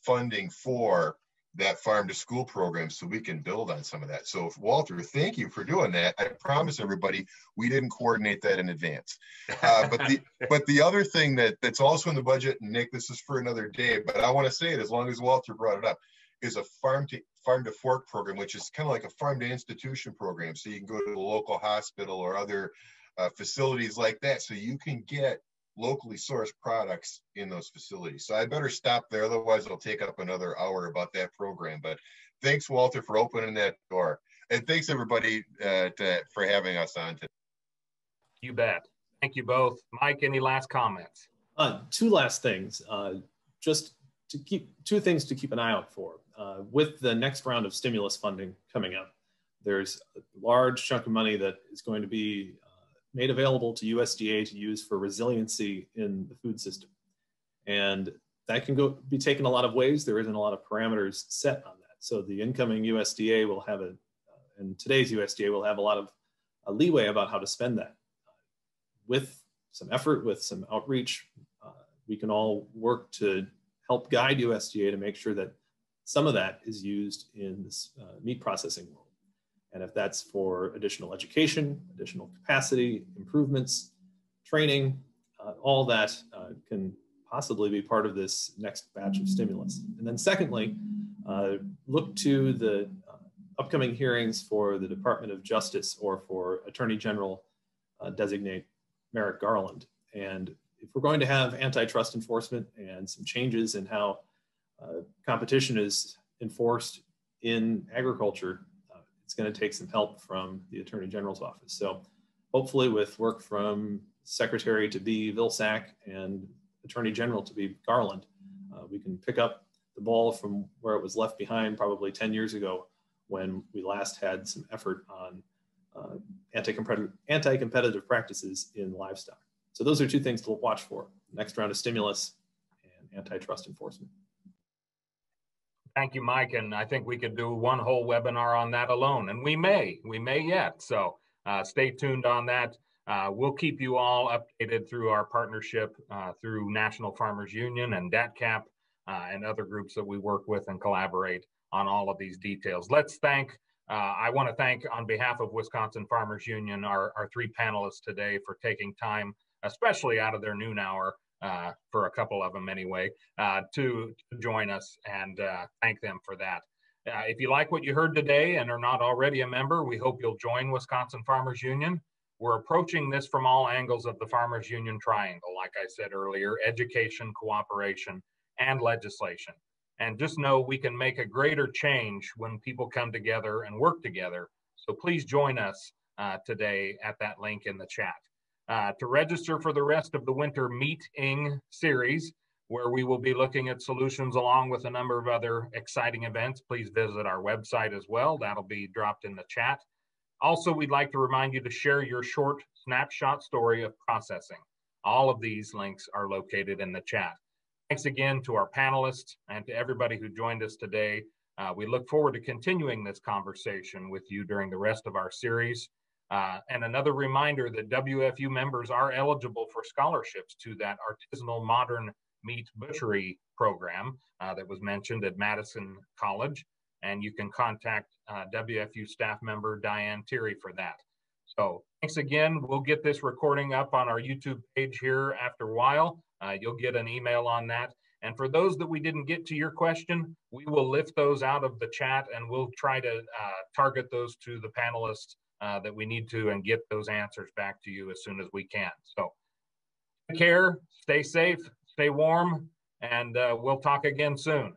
funding for that farm to school program so we can build on some of that. So Walter, thank you for doing that. I promise everybody we didn't coordinate that in advance. Uh, but the but the other thing that that's also in the budget, and Nick, this is for another day, but I want to say it as long as Walter brought it up, is a farm to farm to fork program, which is kind of like a farm to institution program. So you can go to the local hospital or other uh, facilities like that, so you can get locally sourced products in those facilities. So I better stop there, otherwise it'll take up another hour about that program. But thanks, Walter, for opening that door. And thanks everybody uh, to, for having us on today. You bet. Thank you both. Mike, any last comments? Uh, two last things. Uh, just to keep two things to keep an eye out for. Uh, with the next round of stimulus funding coming up, there's a large chunk of money that is going to be made available to USDA to use for resiliency in the food system. And that can go be taken a lot of ways. There isn't a lot of parameters set on that. So the incoming USDA will have a, uh, and today's USDA will have a lot of uh, leeway about how to spend that. With some effort, with some outreach, uh, we can all work to help guide USDA to make sure that some of that is used in this uh, meat processing world. And if that's for additional education, additional capacity, improvements, training, uh, all that uh, can possibly be part of this next batch of stimulus. And then secondly, uh, look to the uh, upcoming hearings for the Department of Justice or for Attorney General uh, designate Merrick Garland. And if we're going to have antitrust enforcement and some changes in how uh, competition is enforced in agriculture, it's going to take some help from the Attorney General's office. So hopefully with work from Secretary to be Vilsack and Attorney General to be Garland, uh, we can pick up the ball from where it was left behind probably 10 years ago when we last had some effort on uh, anti-competitive, anti-competitive practices in livestock. So those are two things to watch for. Next round of stimulus and antitrust enforcement. Thank you, Mike. And I think we could do one whole webinar on that alone, and we may, we may yet. So uh, stay tuned on that. Uh, we'll keep you all updated through our partnership uh, through National Farmers Union and DATCP uh, and other groups that we work with and collaborate on all of these details. Let's thank, uh, I want to thank on behalf of Wisconsin Farmers Union, our, our three panelists today for taking time, especially out of their noon hour, uh, for a couple of them anyway, uh, to, join us and uh, thank them for that. Uh, if you like what you heard today and are not already a member, we hope you'll join Wisconsin Farmers Union. We're approaching this from all angles of the Farmers Union triangle, like I said earlier, education, cooperation, and legislation. And just know we can make a greater change when people come together and work together. So please join us uh, today at that link in the chat. Uh, to register for the rest of the winter meeting series, where we will be looking at solutions along with a number of other exciting events, please visit our website as well. That'll be dropped in the chat. Also, we'd like to remind you to share your short snapshot story of processing. All of these links are located in the chat. Thanks again to our panelists and to everybody who joined us today. Uh, we look forward to continuing this conversation with you during the rest of our series. Uh, and another reminder that WFU members are eligible for scholarships to that artisanal modern meat butchery program uh, that was mentioned at Madison College. And you can contact uh, WFU staff member Diane Thierry for that. So thanks again. We'll get this recording up on our YouTube page here after a while. Uh, you'll get an email on that. And for those that we didn't get to your question, we will lift those out of the chat and we'll try to uh, target those to the panelists uh, that we need to and get those answers back to you as soon as we can. So take care, stay safe, stay warm, and uh, we'll talk again soon.